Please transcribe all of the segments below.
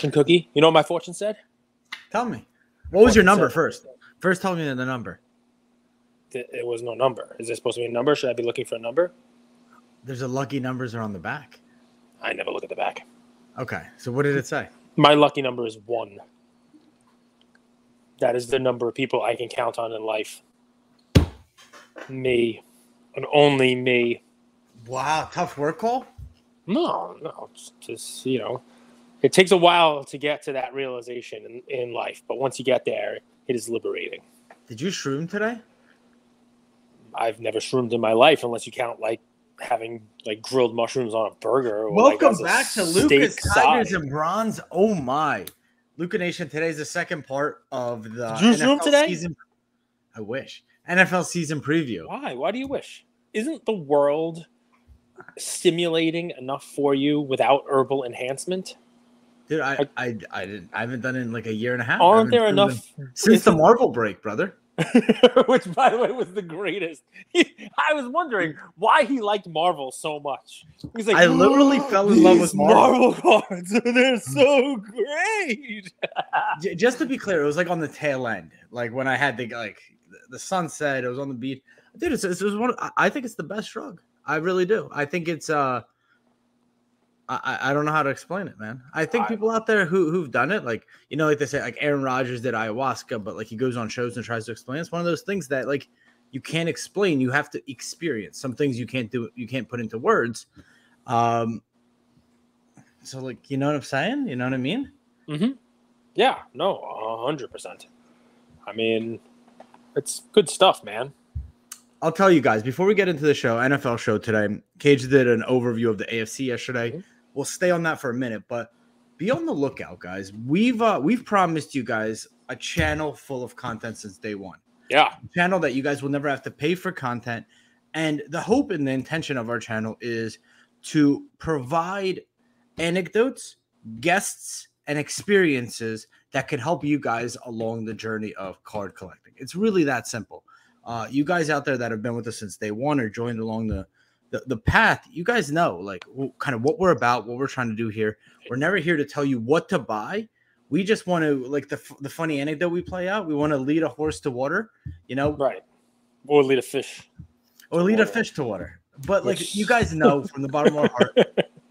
Fortune cookie. You know what my fortune said? Tell me. What was your number said- first? First, tell me the number. It was no number. Is there supposed to be a number? Should I be looking for a number? There's a lucky numbers are on the back. I never look at the back. Okay. So what did it say? My lucky number is one. That is the number of people I can count on in life. Me. And only me. Wow, tough work call. No, no. It's just, you know, it takes a while to get to that realization in, in life. But once you get there, it is liberating. Did you shroom today? I've never shroomed in my life unless you count like having like grilled mushrooms on a burger. Or, like, Welcome as back to Lucas Tigers and Bronze. Oh my, Luka Nation. Today's the second part of the Did you shroom NFL today? season. I wish NFL season preview. Why? Why do you wish? Isn't the world stimulating enough for you without herbal enhancement? Dude, I, I I didn't I haven't done it in like a year and a half. Aren't there enough? in- since the Marvel break, brother? Which, by the way, was the greatest. I was wondering why he liked Marvel so much. He's like, I literally fell in love with "These Marvel." cards. They're so great. Just to be clear, it was like on the tail end, like when I had the like the- sunset. It was on the beach. Dude, it's, it's, it's one. I- I think it's the best drug. I really do. I think it's. uh I, I- don't know how to explain it, man. I think I- people out there who who've done it, like you know, like they say, like Aaron Rodgers did ayahuasca, but like he goes on shows and tries to explain. It's one of those things that like you can't explain. You have to experience. Some things you can't do. You can't put into words. Um. So like, you know what I'm saying? You know what I mean? Mm-hmm. Yeah, no, a hundred percent. I mean, it's good stuff, man. I'll tell you guys before we get into the show, NFL show today. Cage did an overview of the AFC yesterday. Mhm. We'll stay on that for a minute, but be on the lookout, guys. We've uh, we've promised you guys a channel full of content since day one. Yeah, A channel that you guys will never have to pay for content, and the hope and the intention of our channel is to provide anecdotes, guests, and experiences that can help you guys along the journey of card collecting. It's really that simple. Uh, you guys out there that have been with us since day one or joined along the the, the path, you guys know like kind of what we're about, what we're trying to do here. We're never here to tell you what to buy. We just want to like the the funny anecdote we play out. We want to lead a horse to water, you know, right. Or lead a fish. or lead a fish to water. But like Which- you guys know from the bottom of our heart,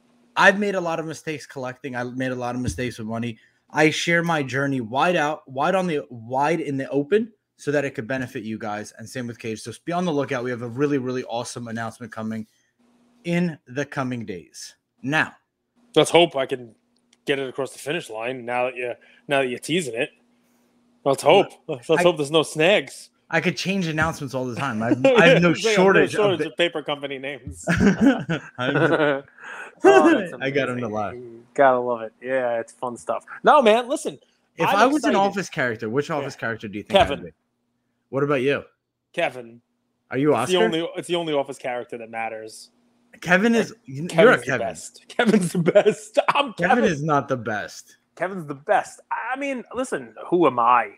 I've made a lot of mistakes collecting. I made a lot of mistakes with money. I share my journey wide out, wide on the wide in the open, so that it could benefit you guys. And same with Cage. So be on the lookout. We have a really, really awesome announcement coming in the coming days. Now, Let's hope I can get it across the finish line. Now that you now that you're teasing it, let's hope. Let's I- hope there's no snags. I could change announcements all the time. I have, I have no It's like, shortage, shortage of. of paper company names. I'm- Oh, I got him to amazing. laugh. Gotta love it. Yeah, it's fun stuff. No, man, listen, If I'm i was an office character, which office character do you think? I'd Kevin. What about you? Kevin. Are you It's the only it's the only office character that matters. Kevin is. You're a Kevin's the Kevin. best. Kevin's the best. I'm Kevin Kevin. is not the best. Kevin's the best. I mean, listen, who am I?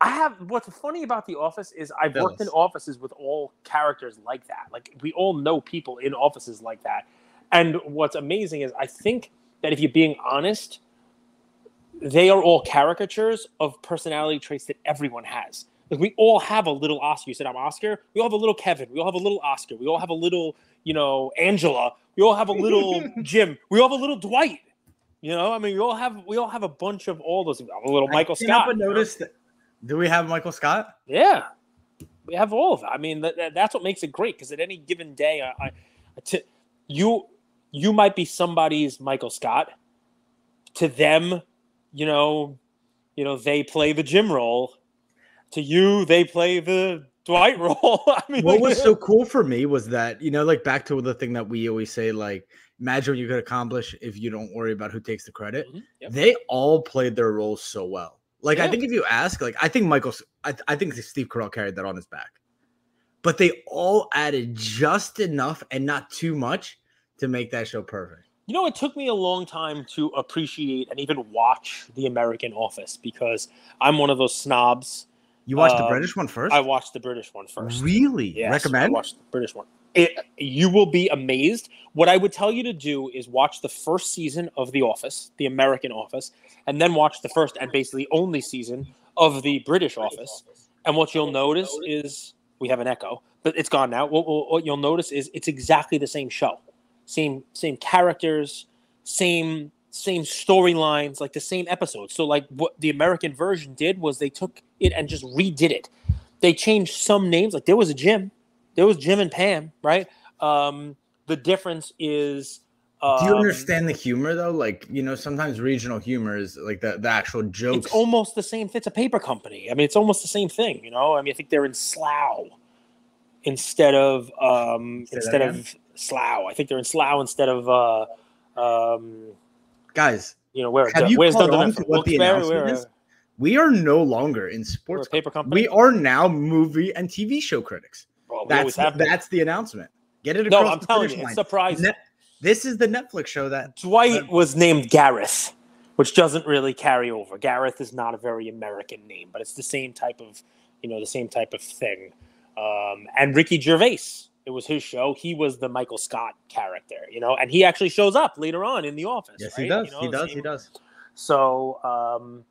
I have what's funny about the office is I've worked in offices with all characters like that. Like we all know people in offices like that. And what's amazing is I think that if you're being honest, they are all caricatures of personality traits that everyone has. Like we all have a little Oscar. You said I'm Oscar. We all have a little Kevin. We all have a little Oscar. We all have a little, you know, Angela. We all have a little Jim. We all have a little Dwight. You know, I mean, we all have we all have a bunch of all those. A little Michael I Scott. but notice that. Do we have Michael Scott? Yeah, we have all of that. I mean, that, that- that's what makes it great because at any given day, I, I you you might be somebody's Michael Scott. To them, you know, you know they play the Jim role. To you, they play the Dwight role. I mean, What like, was so cool for me was that you know, like back to the thing that we always say, like imagine what you could accomplish if you don't worry about who takes the credit. Mhm, yep. They all played their roles so well. Like I think if you ask, like I think Michael, I, I think Steve Carell carried that on his back, but they all added just enough and not too much to make that show perfect. You know, it took me a long time to appreciate and even watch The American Office because I'm one of those snobs. You watched the Um, British one first. I watched the British one first. Really? Yes, I Recommend? watched the British one. It, you will be amazed. What I would tell you to do is watch the first season of The Office, the American Office, and then watch the first and basically only season of the British Office. And what you'll notice is we have an echo, but it's gone now. What, what you'll notice is it's exactly the same show, same same characters, same same storylines, like the same episodes. So like what the American version did was they took it and just redid it. They changed some names. Like there was a Jim, there was Jim and Pam, right? Um, the difference is. Um, Do you understand the humor though? Like you know, sometimes regional humor is like the, the actual jokes. It's almost the same. It's a paper company. I mean, it's almost the same thing. You know, I mean, I think they're in Slough instead of um, instead of Slough. I think they're in Slough instead of uh, um, guys. You know where? Have you where's caught on to what the Wilkes-Barre? announcement Where- is? We are no longer in sports. paper company. We are now movie and TV show critics. Well, That's always have been. that's the announcement. Get it across No, I'm the telling you, line. it's surprising. Net- this is the Netflix show that Dwight was named Gareth, which doesn't really carry over. Gareth is not a very American name, but it's the same type of, you know, the same type of thing. Um, and Ricky Gervais, it was his show. He was the Michael Scott character, you know, and he actually shows up later on in the office. yes right? he does You know, he does he does. So, um,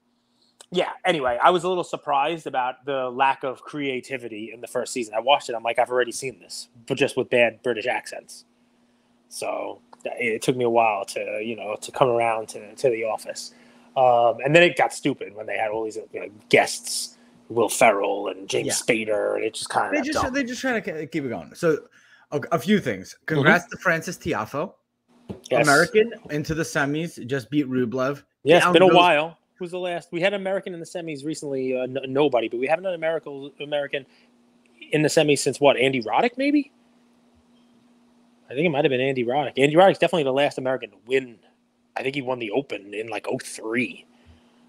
yeah. Anyway, I was a little surprised about the lack of creativity in the first season. I watched it. I'm like, I've already seen this, but just with bad British accents. So it took me a while to, you know, to come around to, to the office. Um, and then it got stupid when they had all these you know, guests, Will Ferrell and James Yeah. Spader, and it just kind of They just they just try to keep it going. So a, a few things. Congrats to Frances Tiafoe, American into the semis, just beat Rublev. Yeah, it's been a while. Who's the last? We had an American in the semis recently. Uh, nobody, but we haven't had American American in the semis since what? Andy Roddick, maybe. I think it might have been Andy Roddick. Andy Roddick's definitely the last American to win. I think he won the Open in like 03.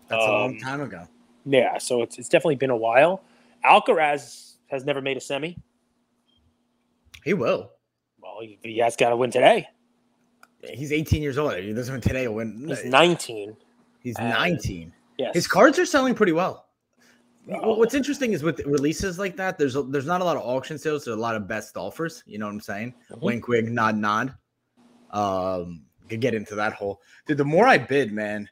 That's a long Um, time ago. Yeah, so it's it's definitely been a while. Alcaraz has never made a semi. He will. Well, he, he has got to win today. He's 18 years old. He doesn't win today. Win. He's 19. He's and- 19. Yes. His cards are selling pretty well. What's interesting is with releases like that, there's a, there's not a lot of auction sales. There's a lot of best offers. You know what I'm saying? Mhm. Wink, wink, nod, nod. Um, could get into that hole, Dude, the more I bid, man,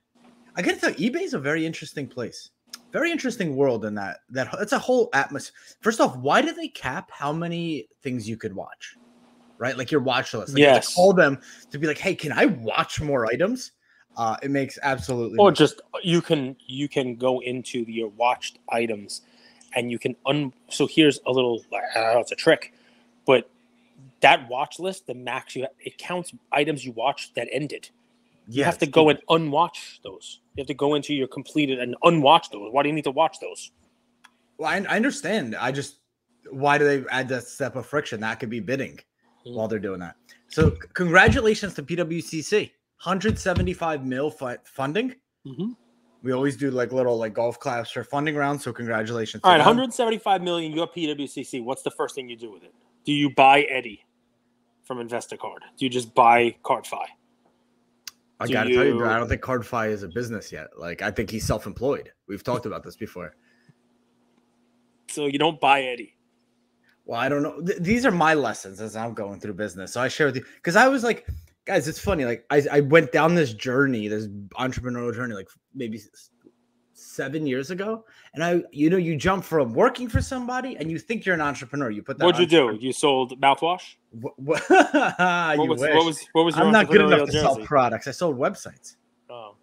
I gotta tell you, eBay's a very interesting place. Very interesting world in that. That it's a whole atmosphere. First off, why do they cap how many things you could watch? Right, like your watch list. Like, Yes. call them to be like, hey, can I watch more items? Uh, it makes absolutely. or no just you can you can go into your watched items and you can un so here's a little i don't know it's a trick but that watch list the max you it counts items you watched that ended you Yeah, have to go and unwatch those you have to go into your completed and unwatch those why do you need to watch those Well, I, I understand. I just why do they add that step of friction? That could be bidding Hmm. while they're doing that. So, c- congratulations to PWCC, 175 mil fu- funding. Mhm. We always do like little like golf claps for funding rounds. So, congratulations. all right them. 175 million you're pwcc what's the first thing you do with it do you buy eddie from investacard do you just buy cardfi I do gotta tell you, you- bro, I don't think CardFi is a business yet. Like, I think he's self-employed. We've talked about this before. so you don't buy eddie Well, I don't know. Th- these are my lessons as I'm going through business. So I share with you because I was like, guys, it's funny. Like I, I went down this journey, this entrepreneurial journey, like maybe seven years ago. And I, you know, you jump from working for somebody and you think you're an entrepreneur. You put that. What'd you do? You sold mouthwash? What, what, What was, what was what was your I'm not good enough to sell products. I sold websites. Oh,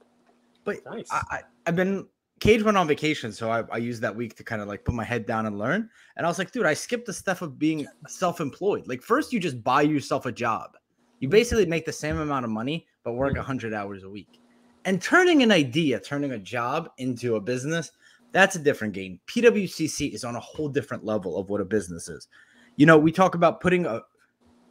But nice. I, I, I've been Cage went on vacation, so I, I used that week to kind of like put my head down and learn. And I was like, dude, I skipped the stuff of being self-employed. Like, first, you just buy yourself a job. You basically make the same amount of money, but work hundred hours a week. And turning an idea, turning a job into a business, that's a different game. PWCC is on a whole different level of what a business is. You know, we talk about putting a,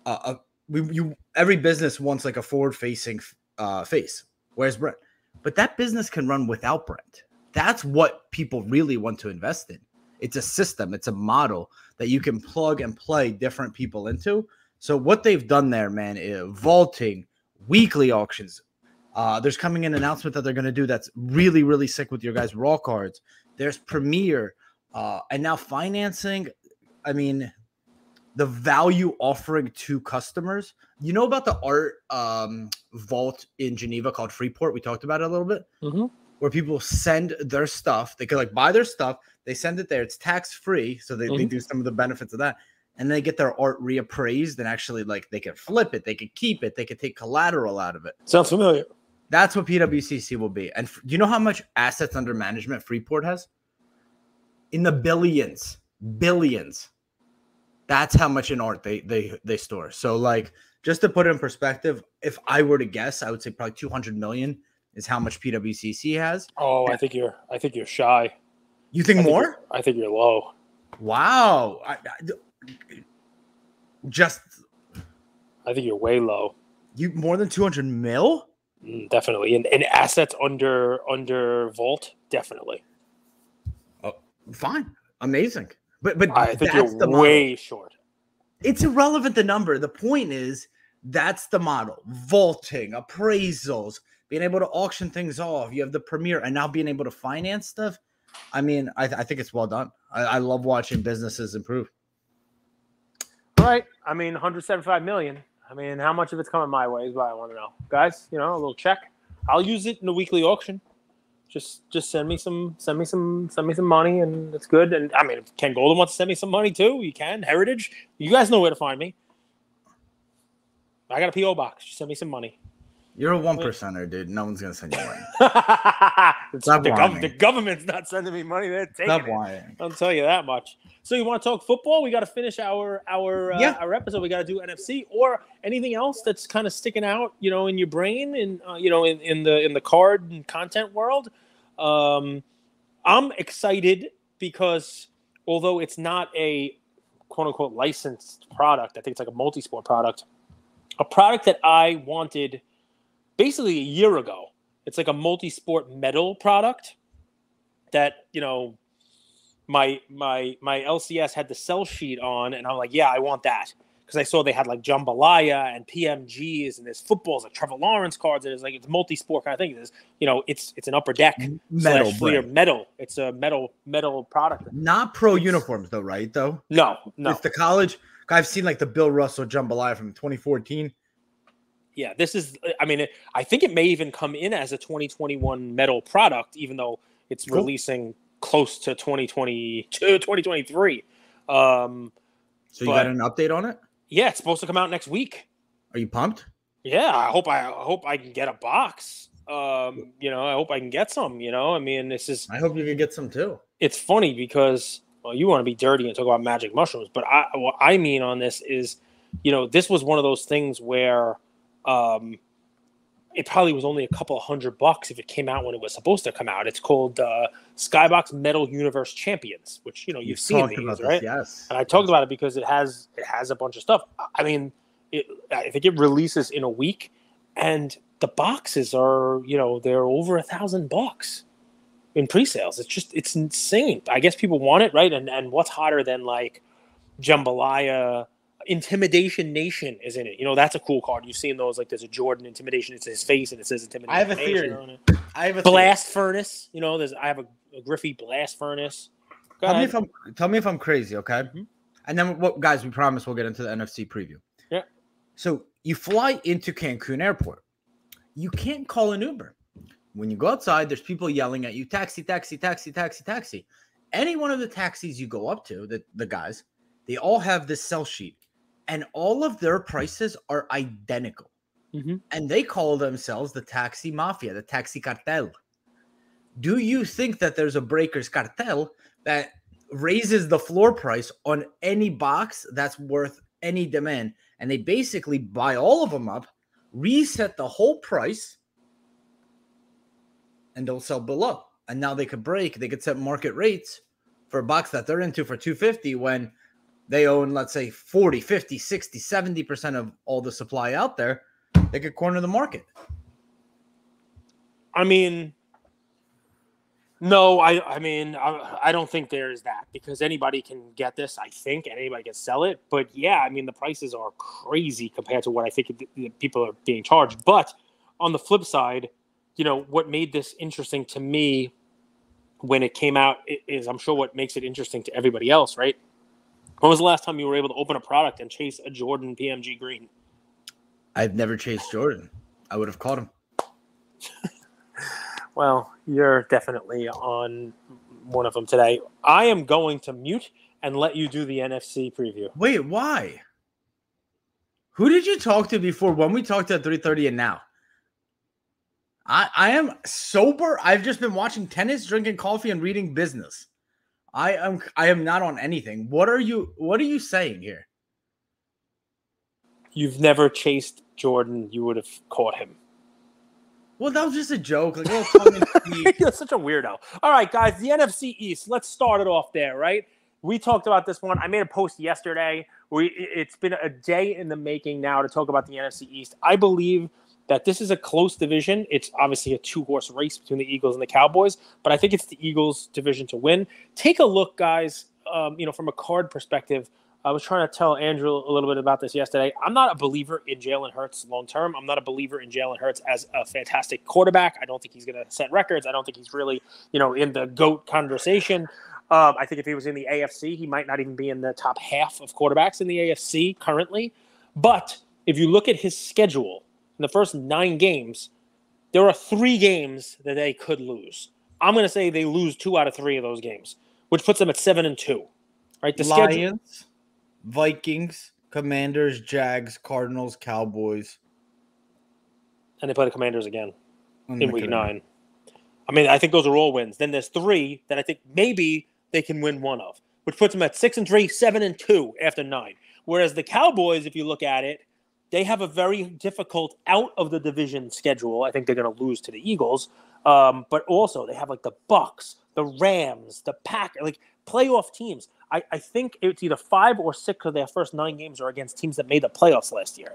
a, a we, you every business wants like a forward-facing uh, face. Where's Brent? But that business can run without Brent. That's what people really want to invest in. It's a system, it's a model that you can plug and play different people into. So what they've done there, man, is vaulting, weekly auctions. Uh, there's coming an announcement that they're going to do that's really, really sick with your guys' raw cards. There's Premiere, uh, and now financing. I mean, the value offering to customers. You know about the art um, vault in Geneva called Freeport? We talked about it a little bit, mm-hmm. where people send their stuff. They could like buy their stuff, they send it there. It's tax free, so they, mm-hmm. they do some of the benefits of that, and they get their art reappraised and actually like they can flip it, they can keep it, they can take collateral out of it. Sounds familiar. That's what PWCC will be. And f- you know how much assets under management Freeport has? In the billions, billions. That's how much in art they they they store. So like just to put it in perspective, if I were to guess, I would say probably 200 million is how much PWCC has. Oh, I think you're I think you're shy. You think I more? Think I think you're low. Wow. I, I, just I think you're way low. You more than 200 mil? Mm, definitely. And, and assets under under Vault, definitely. Oh, fine. Amazing. But but I think you're way short. It's irrelevant the number. The point is that's the model. Vaulting, appraisals, being able to auction things off. You have the premiere and now being able to finance stuff. I mean, I, I think it's well done. I, I love watching businesses improve. Right. I mean, 175 million. I mean, how much of it's coming my way is what I want to know, guys. You know, a little check. I'll use it in the weekly auction. Just, just send me some, send me some, send me some money, and it's good. And I mean, if Ken Goldin wants to send me some money too, you can. Heritage, you guys know where to find me. I got a PO box. Just send me some money. You're a one percenter, dude. No one's gonna send you money. Stop the, gov- the, government's not sending me money. They're taking Stop it. Lying. I'll tell you that much. So you want to talk football? We got to finish our our uh, yeah. our episode. We got to do NFC or anything else that's kind of sticking out, you know, in your brain and uh, you know in, in the in the card and content world. Um, I'm excited because although it's not a quote unquote licensed product, I think it's like a multi sport product. A product that I wanted basically a year ago. It's like a multi-sport medal product that you know my my my LCS had the sell sheet on, and I'm like, yeah, I want that because I saw they had like jambalaya and PMGs and there's footballs like Trevor Lawrence cards and it's like it's multi-sport kind of thing. It's you know it's it's an upper deck metal slash metal. It's a metal metal product. Not pro it's, uniforms though, right? Though no, no. It's the college. I've seen like the Bill Russell jambalaya from 2014 yeah, this is. I mean, I think it may even come in as a 2021 metal product, even though it's cool. releasing close to 2022, 2023. Um, so you got an update on it? Yeah, it's supposed to come out next week. Are you pumped? Yeah, I hope I, I hope I can get a box. Um, you know, I hope I can get some. You know, I mean, this is. I hope you can get some too. It's funny because well, you want to be dirty and talk about magic mushrooms, but I what I mean on this is, you know, this was one of those things where um, it probably was only a couple hundred bucks if it came out when it was supposed to come out. It's called uh, Skybox Metal Universe Champions, which you know you've, you've seen these, right? yes. And I talked about it because it has it has a bunch of stuff. I mean, it, I think it releases in a week, and the boxes are you know they're over a thousand bucks in pre-sales. It's just it's insane. I guess people want it, right? And and what's hotter than like jambalaya? Intimidation Nation is in it. You know, that's a cool card. You've seen those. Like there's a Jordan Intimidation. It's his face and it says Intimidation. I have a theory. on it. I have a Blast theory. Furnace. You know, there's I have a, a Griffey Blast Furnace. Go tell ahead. me if I'm tell me if I'm crazy, okay? Mm-hmm. And then what guys, we promise we'll get into the NFC preview. Yeah. So you fly into Cancun airport. You can't call an Uber. When you go outside, there's people yelling at you, taxi, taxi, taxi, taxi, taxi. Any one of the taxis you go up to, the, the guys, they all have this sell sheet and all of their prices are identical. Mm-hmm. And they call themselves the taxi mafia, the taxi cartel. Do you think that there's a breakers cartel that raises the floor price on any box that's worth any demand? And they basically buy all of them up, reset the whole price, and they'll sell below. And now they could break, they could set market rates for a box that they're into for 250 when they own, let's say, 40, 50, 60, 70% of all the supply out there, they could corner the market. I mean, no, I, I mean, I, I don't think there's that because anybody can get this. I think and anybody can sell it. But yeah, I mean, the prices are crazy compared to what I think people are being charged. But on the flip side, you know, what made this interesting to me when it came out is I'm sure what makes it interesting to everybody else, right? When was the last time you were able to open a product and chase a Jordan PMG green? I've never chased Jordan. I would have caught him. Well, you're definitely on one of them today. I am going to mute and let you do the NFC preview. Wait, why? Who did you talk to before when we talked at 3:30 and now? I I am sober. I've just been watching tennis, drinking coffee, and reading business. I am I am not on anything. What are you what are you saying here? You've never chased Jordan, you would have caught him. Well, that was just a joke. Like, oh, tongue in cheek. You're such a weirdo. All right, guys, the NFC East. Let's start it off there, right? We talked about this one. I made a post yesterday. We it's been a day in the making now to talk about the NFC East. I believe that this is a close division. It's obviously a two horse race between the Eagles and the Cowboys, but I think it's the Eagles' division to win. Take a look, guys. Um, you know, from a card perspective, I was trying to tell Andrew a little bit about this yesterday. I'm not a believer in Jalen Hurts long term. I'm not a believer in Jalen Hurts as a fantastic quarterback. I don't think he's going to set records. I don't think he's really, you know, in the GOAT conversation. Um, I think if he was in the AFC, he might not even be in the top half of quarterbacks in the AFC currently. But if you look at his schedule in the first nine games, there are three games that they could lose. I'm going to say they lose two out of three of those games, which puts them at seven and two. Right? The schedule. Lions, Vikings, Commanders, Jags, Cardinals, Cowboys. and they play the Commanders again and in week nine. I mean, I think those are all wins. Then there's three that I think maybe they can win one of, which puts them at six and three, seven and two after nine. Whereas the Cowboys, if you look at it, they have a very difficult out of the division schedule. I think they're going to lose to the Eagles, um, but also they have like the Bucks, the Rams, the Pack, like playoff teams. I, I think it's either five or six of their first nine games are against teams that made the playoffs last year.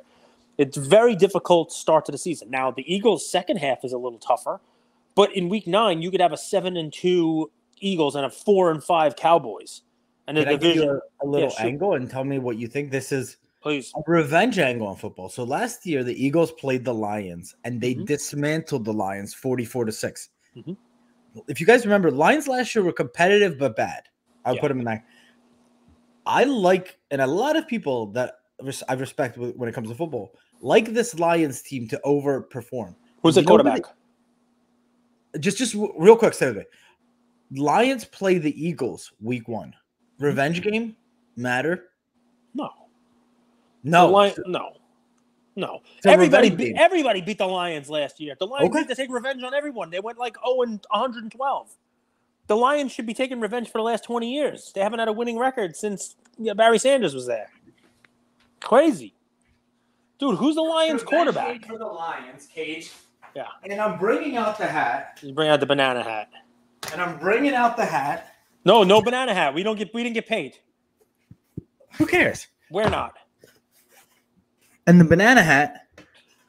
It's very difficult start to the season. Now the Eagles' second half is a little tougher, but in week nine you could have a seven and two Eagles and a four and five Cowboys, and the Can I give division. you a, a little Yeah, angle and tell me what you think? This is Please, a revenge angle on football. So last year, the Eagles played the Lions and they Mhm. dismantled the Lions 44 to 6. Mhm. If you guys remember, Lions last year were competitive but bad. I'll Yeah. put them in that. I like, and a lot of people that I respect when it comes to football like this Lions team to overperform. who's the know they- quarterback? Just, just real quick, Saturday. Lions play the Eagles week one. Revenge game matter? No, No, The Lion- no, no. It's Everybody, revenge beat, everybody beat the Lions last year. The Lions Okay. need to take revenge on everyone. They went like 0 and 112. The Lions should be taking revenge for the last 20 years. They haven't had a winning record since yeah, Barry Sanders was there. Crazy. Dude, who's the Lions quarterback? for the Lions, Cage. Yeah. And I'm bringing out the hat. You bring out the banana hat. And I'm bringing out the hat. No, no banana hat. We don't get we didn't get paid. Who cares? We're not. And the banana hat.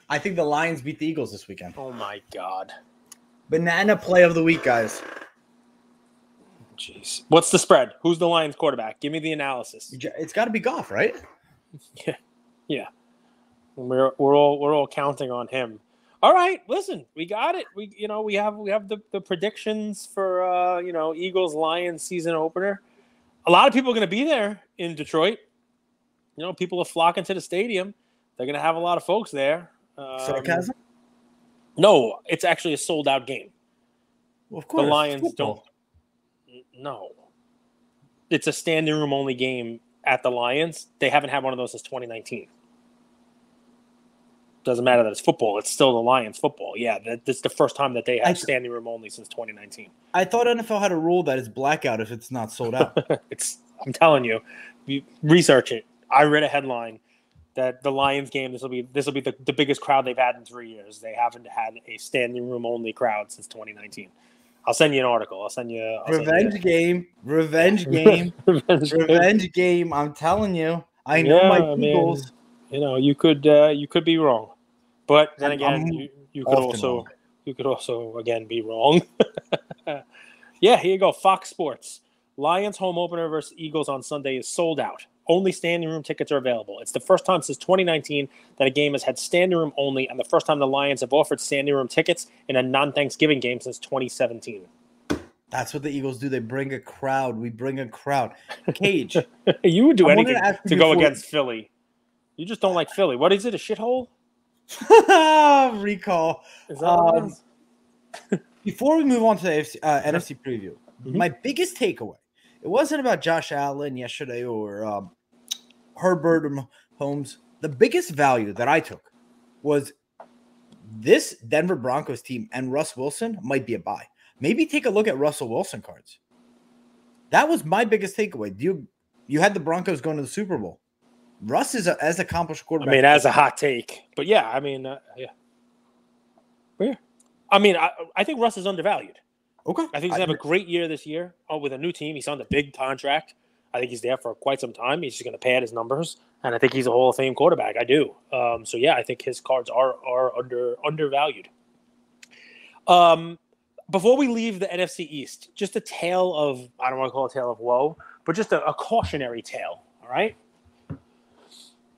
I think the Lions beat the Eagles this weekend. Oh my god. Banana play of the week, guys. Jeez. What's the spread? Who's the Lions quarterback? Give me the analysis. It's got to be golf, right? Yeah. We're we're all we're all counting on him. All right, listen, we got it. We you know we have we have the, the predictions for uh, you know Eagles Lions season opener. A lot of people are going to be there in Detroit. You know, people are flocking to the stadium. They're going to have a lot of folks there. Um, Sarcasm? No, it's actually a sold out game. Well, of course. the Lions don't. No, it's a standing room only game at the Lions. They haven't had one of those since 2019. Doesn't matter that it's football; it's still the Lions football. Yeah, that, that's the first time that they have th- standing room only since 2019. I thought NFL had a rule that it's blackout if it's not sold out. it's I'm telling you, you research it. I read a headline that the Lions game this will be this will be the, the biggest crowd they've had in three years. They haven't had a standing room only crowd since 2019. I'll send you an article. I'll send you. I'll send you- revenge game. Revenge game. Revenge game. revenge game. I'm telling you. I know Yeah, my. Eagles. You know, you could uh, you could be wrong, but then I'm- again, I'm you, you could also wrong. you could also again be wrong. yeah, here you go. Fox Sports Lions home opener versus Eagles on Sunday is sold out. Only standing room tickets are available. It's the first time since 2019 that a game has had standing room only, and the first time the Lions have offered standing room tickets in a non-Thanksgiving game since 2017. That's what the Eagles do. They bring a crowd. We bring a crowd. Cage. you would do I anything to to, go against Philly. You just don't like Philly. What is it? A shithole? Recall. Um. Before we move on to the AFC, uh, NFC preview, Mhm. my biggest takeaway it wasn't about Josh Allen yesterday or um, Herbert or Holmes. The biggest value that I took was this Denver Broncos team and Russ Wilson might be a buy. Maybe take a look at Russell Wilson cards. That was my biggest takeaway. Do you you had the Broncos going to the Super Bowl? Russ is a, as accomplished quarterback. I mean, as a hot take, but yeah, I mean, uh, yeah, yeah. I mean, I, I think Russ is undervalued. okay, I think he's gonna have a great year this year. Oh, with a new team, he signed a big contract. I think he's there for quite some time. He's just going to pad his numbers, and I think he's a Hall of Fame quarterback. I do. Um, so yeah, I think his cards are are under undervalued. Um, before we leave the NFC East, just a tale of I don't want to call it a tale of woe, but just a, a cautionary tale. All right.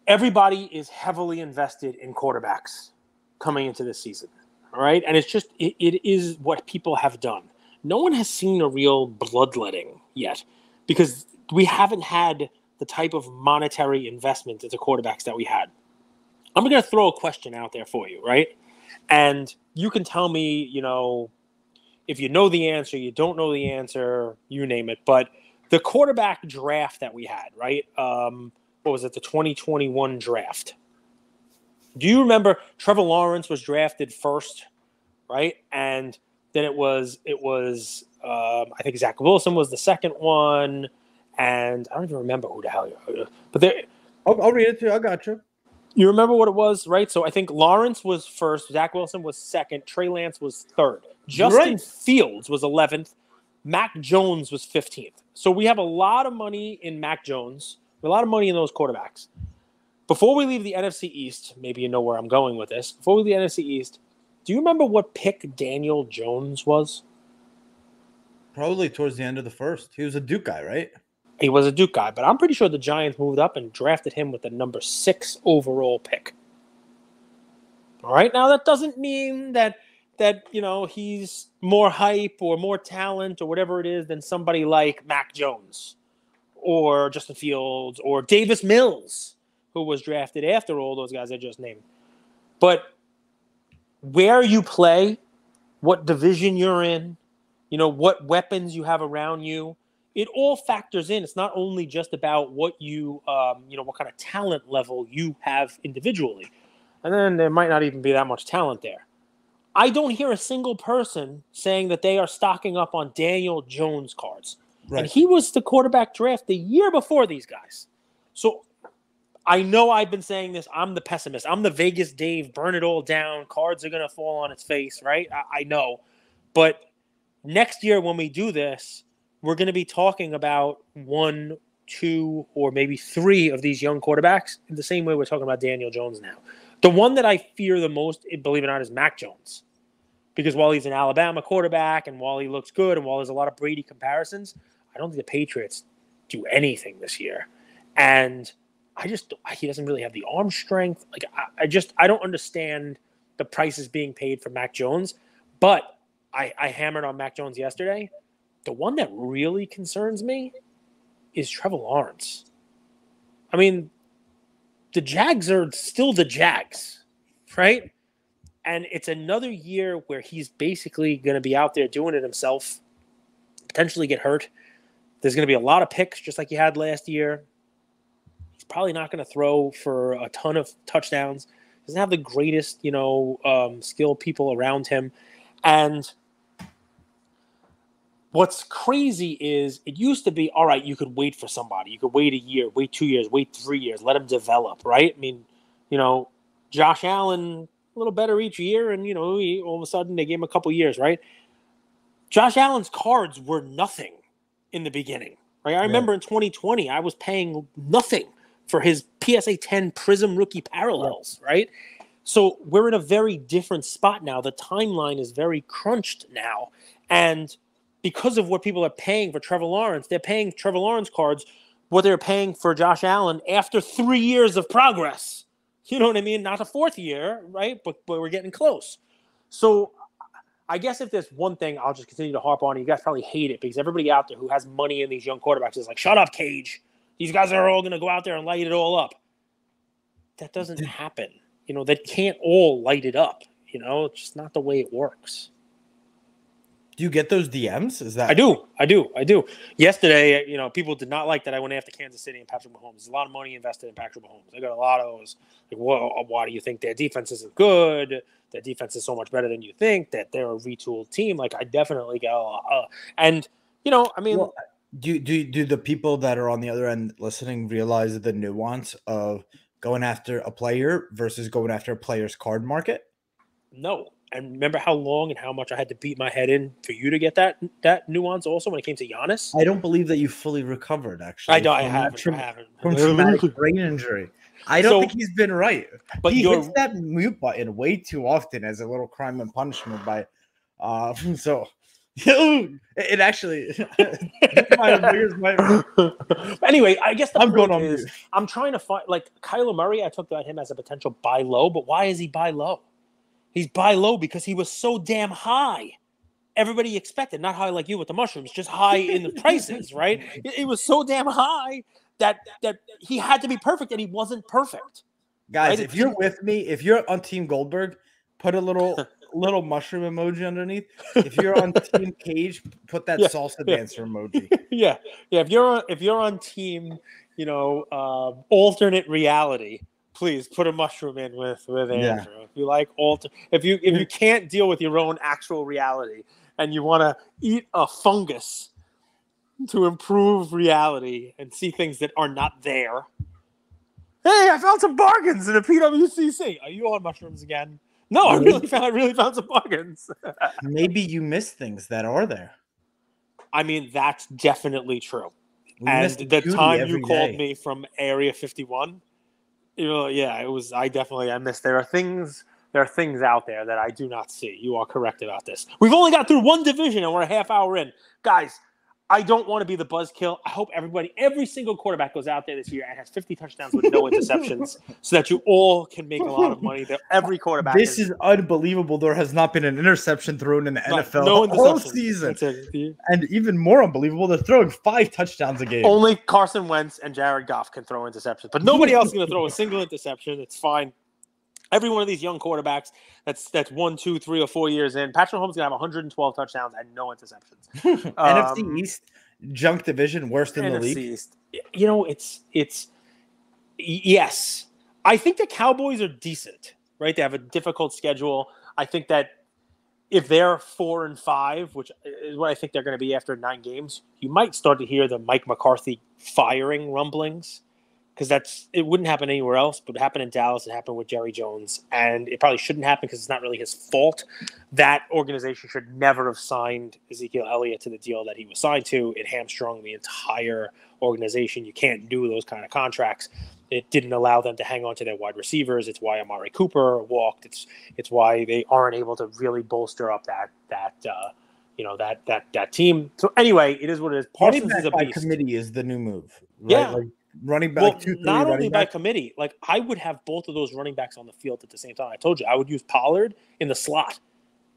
Everybody is heavily invested in quarterbacks coming into this season. All right. And it's just, it, it is what people have done. No one has seen a real bloodletting yet because we haven't had the type of monetary investment into quarterbacks that we had. I'm going to throw a question out there for you, right? And you can tell me, you know, if you know the answer, you don't know the answer, you name it. But the quarterback draft that we had, right? Um, what was it? The 2021 draft. Do you remember Trevor Lawrence was drafted first, right? And then it was it was um, I think Zach Wilson was the second one, and I don't even remember who the hell. But there, I'll, I'll read it to you. I got you. you remember what it was, right? So I think Lawrence was first, Zach Wilson was second, Trey Lance was third, Justin right. Fields was eleventh, Mac Jones was fifteenth. So we have a lot of money in Mac Jones, a lot of money in those quarterbacks. Before we leave the NFC East, maybe you know where I'm going with this. Before we leave the NFC East, do you remember what pick Daniel Jones was? Probably towards the end of the first. He was a Duke guy, right? He was a Duke guy, but I'm pretty sure the Giants moved up and drafted him with the number six overall pick. All right, now that doesn't mean that that you know he's more hype or more talent or whatever it is than somebody like Mac Jones or Justin Fields or Davis Mills, who was drafted after all those guys I just named. But where you play, what division you're in, you know what weapons you have around you it all factors in. It's not only just about what you, um, you know, what kind of talent level you have individually, and then there might not even be that much talent there. I don't hear a single person saying that they are stocking up on Daniel Jones cards, and he was the quarterback draft the year before these guys. So I know I've been saying this. I'm the pessimist. I'm the Vegas Dave. Burn it all down. Cards are gonna fall on its face, right? I, I know, but next year when we do this we're going to be talking about one, two, or maybe three of these young quarterbacks in the same way we're talking about Daniel Jones now. The one that I fear the most, eh, believe it or not, is Mac Jones. Because while he's an Alabama quarterback and while he looks good and while there's a lot of Brady comparisons, I don't think the Patriots do anything this year. And I just, he doesn't really have the arm strength. Like, I, I just, I don't understand the prices being paid for Mac Jones. But I, I hammered on Mac Jones yesterday. The one that really concerns me is Trevor Lawrence. I mean, the Jags are still the Jags, right? And it's another year where he's basically going to be out there doing it himself, potentially get hurt. There's going to be a lot of picks, just like you had last year. He's probably not going to throw for a ton of touchdowns. Doesn't have the greatest, you know, um, skilled people around him, and what's crazy is it used to be all right you could wait for somebody. You could wait a year wait two years wait three years let them develop right? I mean you know josh allen a little better each year and you know he, all of a sudden they gave him a couple years right? Josh allen's cards were nothing in the beginning right? I remember in 2020 i was paying nothing for his psa 10 prism rookie parallels right? So we're in a very different spot now. The timeline is very crunched now. And because of what people are paying for Trevor Lawrence, they're paying Trevor Lawrence cards what they're paying for Josh Allen after three years of progress. You know what I mean? Not a fourth year, right? But but we're getting close. So I guess if there's one thing I'll just continue to harp on, you guys probably hate it because everybody out there who has money in these young quarterbacks is like, shut up, Cage. These guys are all going to go out there and light it all up. That doesn't happen. You know, they can't all light it up. You know, it's just not the way it works. Do you get those DMs? Is that I do, I do, I do. Yesterday, you know, people did not like that I went after Kansas City and Patrick Mahomes. There's a lot of money invested in Patrick Mahomes. I got a lot of those. Like, well, why do you think their defense isn't good? Their defense is so much better than you think. That they're a retooled team. Like, I definitely get a lot. Uh, and you know, I mean, Well, do do do the people that are on the other end listening realize the nuance of going after a player versus going after a player's card market? no. And remember how long and how much I had to beat my head in for you to get that that nuance. Also, when it came to Giannis, I don't believe that you fully recovered. Actually, I don't. I haven't. I from, haven't. from traumatic brain injury. I don't So- think he's been right. But he hits that mute button way too often as a little crime and punishment by uh so it actually my ears might- anyway, I guess the I'm going on is mute. I'm trying to find like Kyler Murray. I took about him as a potential buy low, but why is he buy low? He's buy low because he was so damn high. Everybody expected not high like you with the mushrooms, just high in the prices, right? It, it was so damn high that that he had to be perfect, and he wasn't perfect. Guys, Right, if you're with me, if you're on Team Goldberg, put a little little mushroom emoji underneath. If you're on Team Cage, put that Yeah, salsa yeah. dancer emoji. yeah, yeah. If you're on, if you're on team, you know, uh, alternate reality, please put a mushroom in with with Yeah. Andrew. If you like alter, if you if you can't deal with your own actual reality and you want to eat a fungus to improve reality and see things that are not there. Hey, I found some bargains in a PWCC. Are you on mushrooms again? No, I really found I really found some bargains. Maybe you miss things that are there. I mean, that's definitely true. We and the time you called day. me from Area 51, you know, yeah, it was. I definitely I missed. There are things. There are things out there that I do not see. You are correct about this. We've only got through one division and we're a half hour in, guys. I don't want to be the buzzkill. I hope everybody, every single quarterback goes out there this year and has 50 touchdowns with no interceptions, so that you all can make a lot of money. That every quarterback. This is unbelievable. There has not been an interception thrown in the no- NFL no all interceptions. season. And even more unbelievable, they're throwing five touchdowns a game. Only Carson Wentz and Jared Goff can throw interceptions, but nobody else is going to throw a single interception. It's fine. Every one of these young quarterbacks that's that's one, two, three, or four years in, Patrick Mahomes going to have 112 touchdowns and no interceptions. NFC Um, East junk division worst in the league. East. You know, it's it's yes. I think the Cowboys are decent, right? They have a difficult schedule. I think that if they're four and five, which is what I think they're going to be after nine games, you might start to hear the Mike McCarthy firing rumblings because that's it wouldn't happen anywhere else, but it happened in Dallas. It happened with Jerry Jones, and it probably shouldn't happen because it's not really his fault. That organization should never have signed Ezekiel Elliott to the deal that he was signed to. It hamstrung the entire organization. You can't do those kind of contracts. It didn't allow them to hang on to their wide receivers. It's why Amari Cooper walked. It's it's why they aren't able to really bolster up that that uh, you know that that that team. So anyway, it is what it is. Parsons is a beast. committee is the new move. Right? Yeah. Like running back Well, two, three not only running by committee, like I would have both of those running backs on the field at the same time. I told you I would use Pollard in the slot.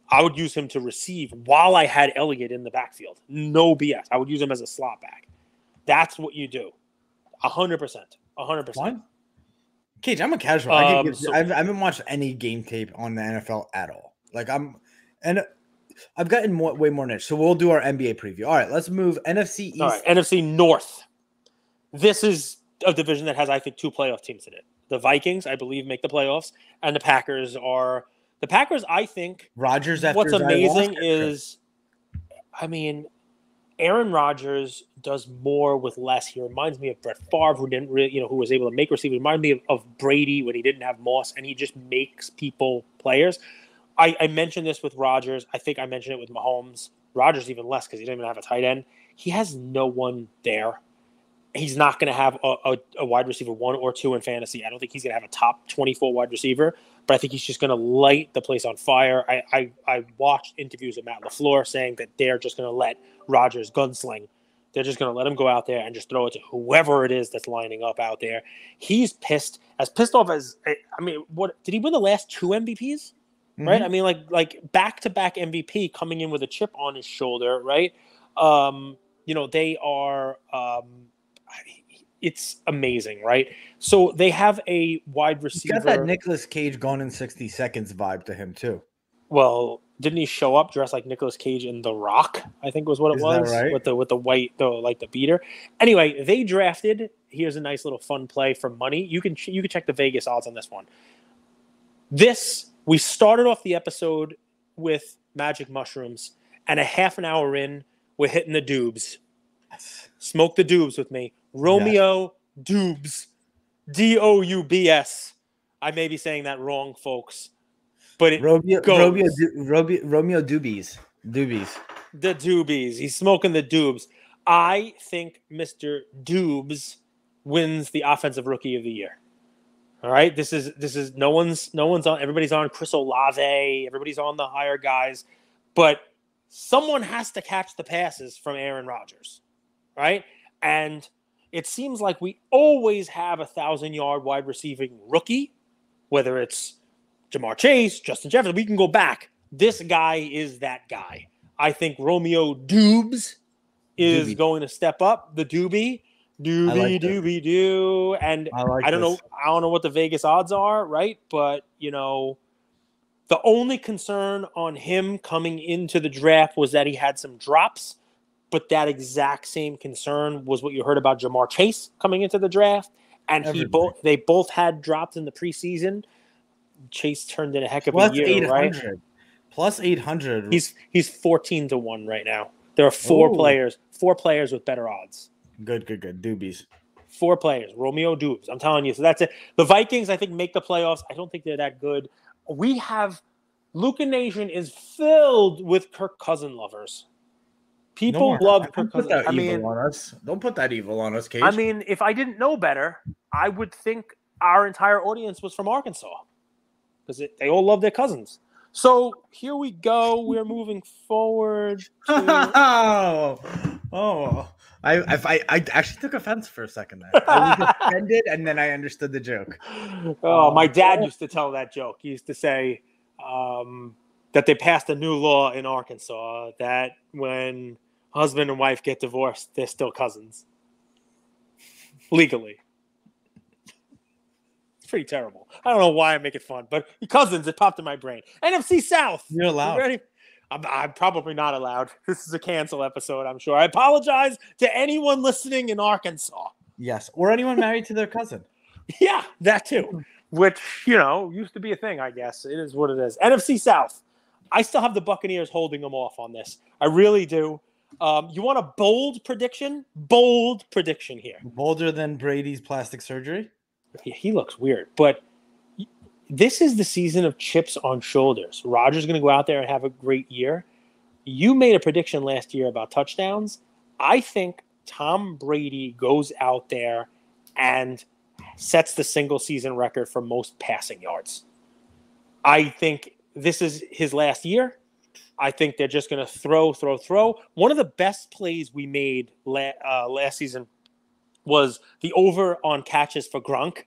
I would use him to receive while I had Elliott in the backfield. No BS. I would use him as a slot back. That's what you do. A hundred percent. A hundred percent. One? Cage, I'm a casual. I, can Um, give, so- I've, I haven't watched any game tape on the NFL at all. Like I'm, and I've gotten more, way more niche. So we'll do our NBA preview. All right, let's move NFC East. All right, NFC North. This is a division that has, I think, two playoff teams in it. The Vikings, I believe, make the playoffs, and the Packers are the Packers. I think Rodgers. After what's amazing is, I mean, Aaron Rodgers does more with less. He reminds me of Brett Favre, who didn't really, you know, who was able to make receivers. Remind me of, of Brady when he didn't have Moss, and he just makes people players. I, I mentioned this with Rodgers. I think I mentioned it with Mahomes. Rodgers even less because he didn't even have a tight end. He has no one there. He's not going to have a, a, a wide receiver one or two in fantasy. I don't think he's going to have a top 24 wide receiver, but I think he's just going to light the place on fire. I, I, I watched interviews with Matt LaFleur saying that they're just going to let Rodgers gunsling. They're just going to let him go out there and just throw it to whoever it is that's lining up out there. He's pissed, as pissed off as I mean, what did he win the last two MVPs? right? Mhm. I mean, like like back to back MVP coming in with a chip on his shoulder, right? Um, you know, they are. Um, it's amazing, right? So they have a wide He's receiver. got that Nicolas Cage gone in 60 seconds vibe to him too. well, didn't he show up dressed like Nicolas Cage in The Rock? I think was what it Is was right? with the with the white the like the beater. Anyway, they drafted. Here's a nice little fun play for money. You can you can check the Vegas odds on this one. This we started off the episode with magic mushrooms, and a half an hour in, we're hitting the dubs. Smoke the dubs with me. Romeo Doubs. D O U B S. I may be saying that wrong, folks. But it, Romeo, goes. Romeo, Romeo, Romeo Doobies. Doobies. the Doobies. He's smoking the Dubs. I think Mr. Dubs wins the offensive rookie of the year. All right. This is this is no one's no one's on everybody's on Chris Olave, everybody's on the higher guys, but someone has to catch the passes from Aaron Rodgers. Right? And it seems like we always have a thousand yard wide receiving rookie, whether it's Ja'Marr Chase, Justin Jefferson. We can go back. This guy is that guy. I think Romeo Doubs is Doobie. going to step up. The Doobie, Doobie, like this. Doobie, Doo, and I like. I don't know. I don't know what the Vegas odds are, right? But you know, the only concern on him coming into the draft was that he had some drops. But that exact same concern was what you heard about Ja'Marr Chase coming into the draft, and he both they both had dropped in the preseason. Chase turned in a heck of Plus a year, right? Plus eight hundred. He's he's fourteen to one right now. There are four Ooh. players, four players with better odds. good, good, good. Doobies. Four players. Romeo Doubs. I'm telling you. So that's it. The Vikings, I think, make the playoffs. I don't think they're that good. We have Luka Nation is filled with Kirk Cousin lovers. People more. love Don't put that I evil mean, on us. Don't put that evil on us, Cage. I mean, if I didn't know better, I would think our entire audience was from Arkansas because they all love their cousins. So here we go. We're moving forward. To, oh, oh. I, I, I, I actually took offense for a second there. I was offended, and then I understood the joke. oh, my dad used to tell that joke. He used to say um, that they passed a new law in Arkansas that when husband and wife get divorced, they're still cousins legally. It's pretty terrible. I don't know why I make it fun, but cousins, it popped in my brain. NFC South. You're You allowed. ready? I'm, I'm probably not allowed. This is a cancel episode, I'm sure. I apologize to anyone listening in Arkansas. Yes, or anyone married to their cousin. Yeah, that too. Which, you know, used to be a thing, I guess. It is what it is. NFC South. I still have the Buccaneers holding them off on this. I really do. Um, you want a bold prediction? Bold prediction here. Bolder than Brady's plastic surgery. He, he looks weird, but this is the season of chips on shoulders. Rodgers going to go out there and have a great year. You made a prediction last year about touchdowns. I think Tom Brady goes out there and sets the single season record for most passing yards. I think this is his last year. I think they're just going to throw, throw, throw. One of the best plays we made la- uh, last season was the over on catches for Gronk,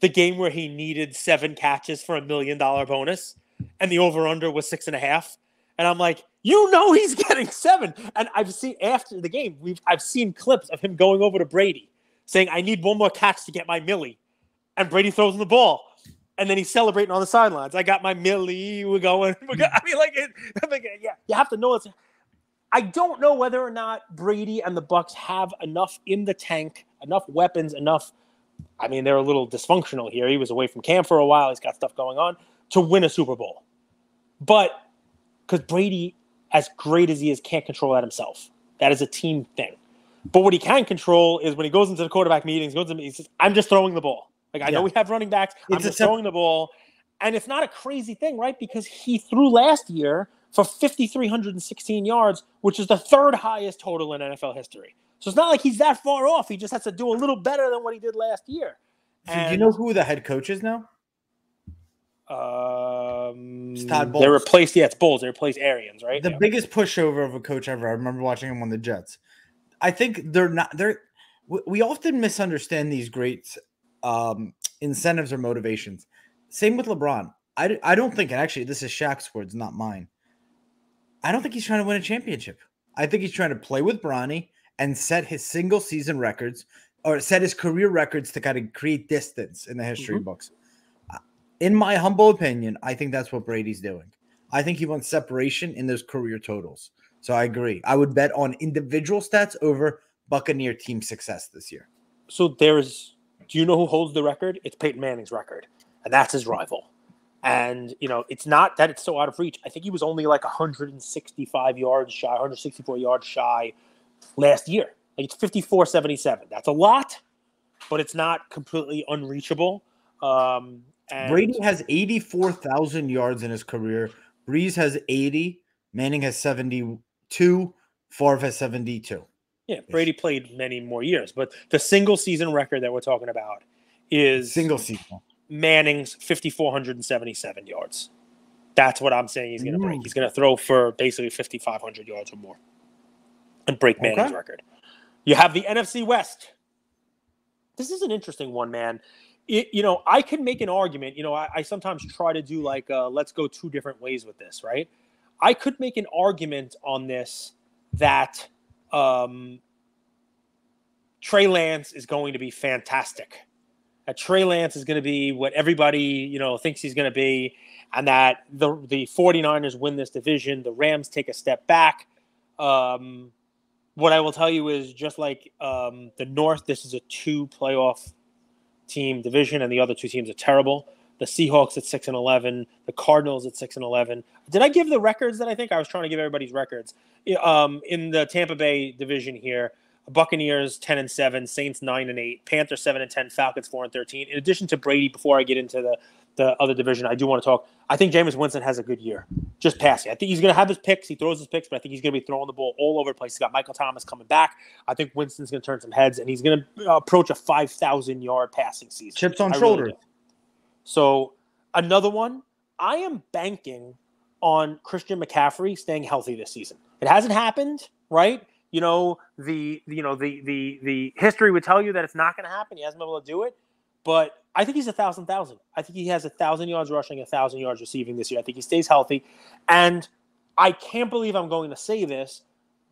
the game where he needed seven catches for a million dollar bonus, and the over under was six and a half. And I'm like, you know, he's getting seven. And I've seen after the game, we've I've seen clips of him going over to Brady saying, I need one more catch to get my millie. And Brady throws him the ball. And then he's celebrating on the sidelines. I got my millie. We're going. We're go-" I mean, like, it, like, yeah, you have to know it's. I don't know whether or not Brady and the Bucks have enough in the tank, enough weapons, enough. I mean, they're a little dysfunctional here. He was away from camp for a while. He's got stuff going on to win a Super Bowl. But because Brady, as great as he is, can't control that himself. That is a team thing. But what he can control is when he goes into the quarterback meetings, goes to he says, "I'm just throwing the ball." Like I know we have running backs. I'm just throwing the ball, and it's not a crazy thing, right? Because he threw last year for 5,316 yards, which is the third highest total in NFL history. So it's not like he's that far off. He just has to do a little better than what he did last year. So do you know who the head coach is now? Um, It's Todd They Bowles. replaced, yeah, it's Bulls. They replaced Arians, right? The Yeah. biggest pushover of a coach ever. I remember watching him on the Jets. I think they're not. They're. we- We often misunderstand these great um, incentives or motivations. Same with LeBron. I, I don't think, and actually, this is Shaq's words, not mine. I don't think he's trying to win a championship. I think he's trying to play with Bronny and set his single season records or set his career records to kind of create distance in the history mm-hmm. books. In my humble opinion, I think that's what Brady's doing. I think he wants separation in those career totals. So I agree. I would bet on individual stats over Buccaneer team success this year. So there's, do you know who holds the record? It's Peyton Manning's record, and that's his rival. And you know, it's not that it's so out of reach. I think he was only like 165 yards shy, 164 yards shy last year. Like it's 54 77. That's a lot, but it's not completely unreachable. Um, and Brady has 84,000 yards in his career. Brees has 80. Manning has 72. Favre has 72. Yeah, Brady played many more years, but the single season record that we're talking about is single season. Manning's 5,477 yards. That's what I'm saying he's going to break. He's going to throw for basically 5,500 yards or more and break Manning's okay. record. You have the NFC West. This is an interesting one, man. It, you know, I can make an argument. You know, I, I sometimes try to do like, uh, let's go two different ways with this, right? I could make an argument on this that um, Trey Lance is going to be fantastic that Trey Lance is going to be what everybody, you know, thinks he's going to be, and that the the 49ers win this division, the Rams take a step back. Um, what I will tell you is just like um, the North, this is a two playoff team division, and the other two teams are terrible. The Seahawks at six and eleven, the Cardinals at six and eleven. Did I give the records that I think I was trying to give everybody's records? Um, in the Tampa Bay division here, Buccaneers 10 and 7, Saints 9 and 8, Panthers 7 and 10, Falcons 4 and 13. In addition to Brady, before I get into the, the other division, I do want to talk. I think Jameis Winston has a good year. Just passing. I think he's going to have his picks. He throws his picks, but I think he's going to be throwing the ball all over the place. He's got Michael Thomas coming back. I think Winston's going to turn some heads, and he's going to approach a 5,000 yard passing season. Chips on shoulder. Really so, another one, I am banking on Christian McCaffrey staying healthy this season. It hasn't happened, right? you know the you know the the the history would tell you that it's not going to happen. He hasn't been able to do it, but I think he's a thousand thousand. I think he has a thousand yards rushing, a thousand yards receiving this year. I think he stays healthy, and I can't believe I'm going to say this,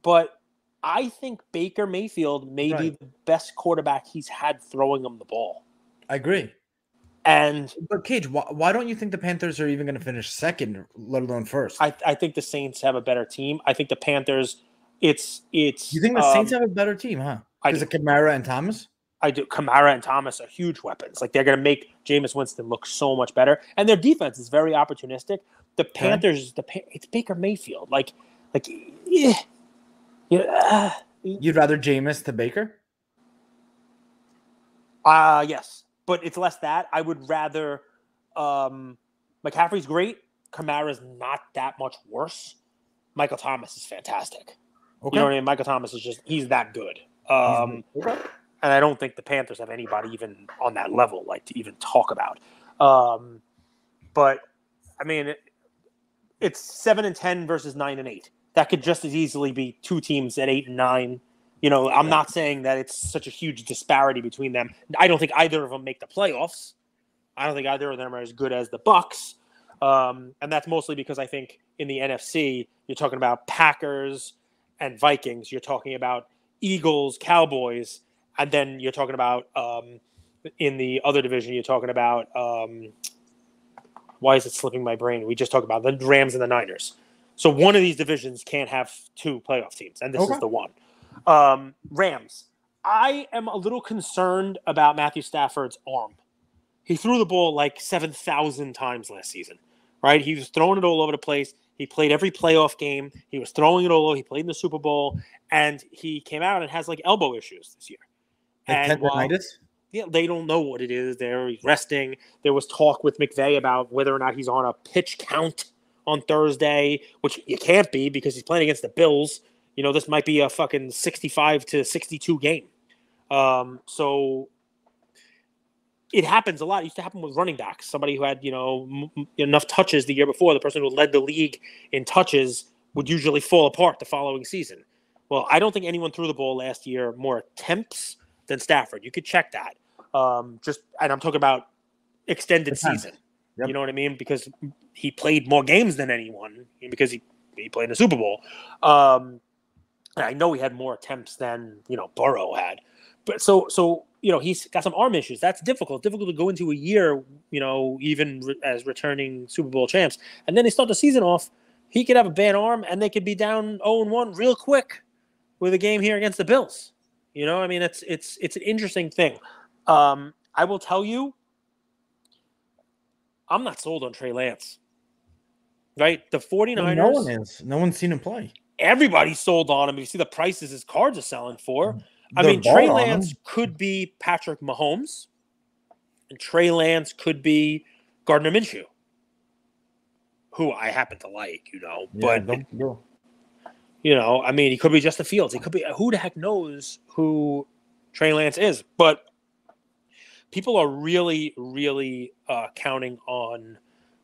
but I think Baker Mayfield may right. be the best quarterback he's had throwing him the ball. I agree. And but Cage, why, why don't you think the Panthers are even going to finish second, let alone first? I, I think the Saints have a better team. I think the Panthers it's it's. You think the Saints um, have a better team, huh? Is it Kamara and Thomas? I do. Kamara and Thomas are huge weapons. Like they're going to make Jameis Winston look so much better, and their defense is very opportunistic. The Panthers, the it's Baker Mayfield. Like, like, yeah, yeah. Uh, You'd rather Jameis to Baker? Uh yes, but it's less that. I would rather. Um, McCaffrey's great. Kamara's not that much worse. Michael Thomas is fantastic. Okay. You know what I mean? Michael Thomas is just he's that good. Um, okay. And I don't think the Panthers have anybody even on that level, like to even talk about. Um, but I mean, it, it's seven and ten versus nine and eight. That could just as easily be two teams at eight and nine. You know, I'm not saying that it's such a huge disparity between them. I don't think either of them make the playoffs. I don't think either of them are as good as the Bucks. Um, and that's mostly because I think in the NFC, you're talking about Packers, and Vikings. You're talking about Eagles, Cowboys, and then you're talking about um, in the other division. You're talking about um, why is it slipping my brain? We just talked about the Rams and the Niners. So one of these divisions can't have two playoff teams, and this okay. is the one. Um, Rams. I am a little concerned about Matthew Stafford's arm. He threw the ball like seven thousand times last season, right? He was throwing it all over the place. He played every playoff game. He was throwing it all. over. He played in the Super Bowl, and he came out and has like elbow issues this year. Like and while, yeah, they don't know what it is. They're resting. There was talk with McVay about whether or not he's on a pitch count on Thursday, which you can't be because he's playing against the Bills. You know, this might be a fucking sixty-five to sixty-two game. Um, so it happens a lot. It used to happen with running backs. Somebody who had you know m- enough touches the year before, the person who led the league in touches would usually fall apart the following season. Well, I don't think anyone threw the ball last year more attempts than Stafford. You could check that. Um, just and I'm talking about extended season. You know what I mean? Because he played more games than anyone because he, he played in the Super Bowl. Um, I know he had more attempts than you know Burrow had, but so so you know he's got some arm issues. That's difficult. Difficult to go into a year, you know, even re- as returning Super Bowl champs, and then they start the season off. He could have a bad arm, and they could be down zero and one real quick with a game here against the Bills. You know, I mean, it's it's it's an interesting thing. Um, I will tell you, I'm not sold on Trey Lance. Right? The 49ers. no one is. No one's seen him play. Everybody's sold on him. You see the prices his cards are selling for. I They're mean, Trey Lance could be Patrick Mahomes, and Trey Lance could be Gardner Minshew, who I happen to like, you know. Yeah, but you know, I mean, he could be Justin Fields. He could be who the heck knows who Trey Lance is. But people are really, really uh, counting on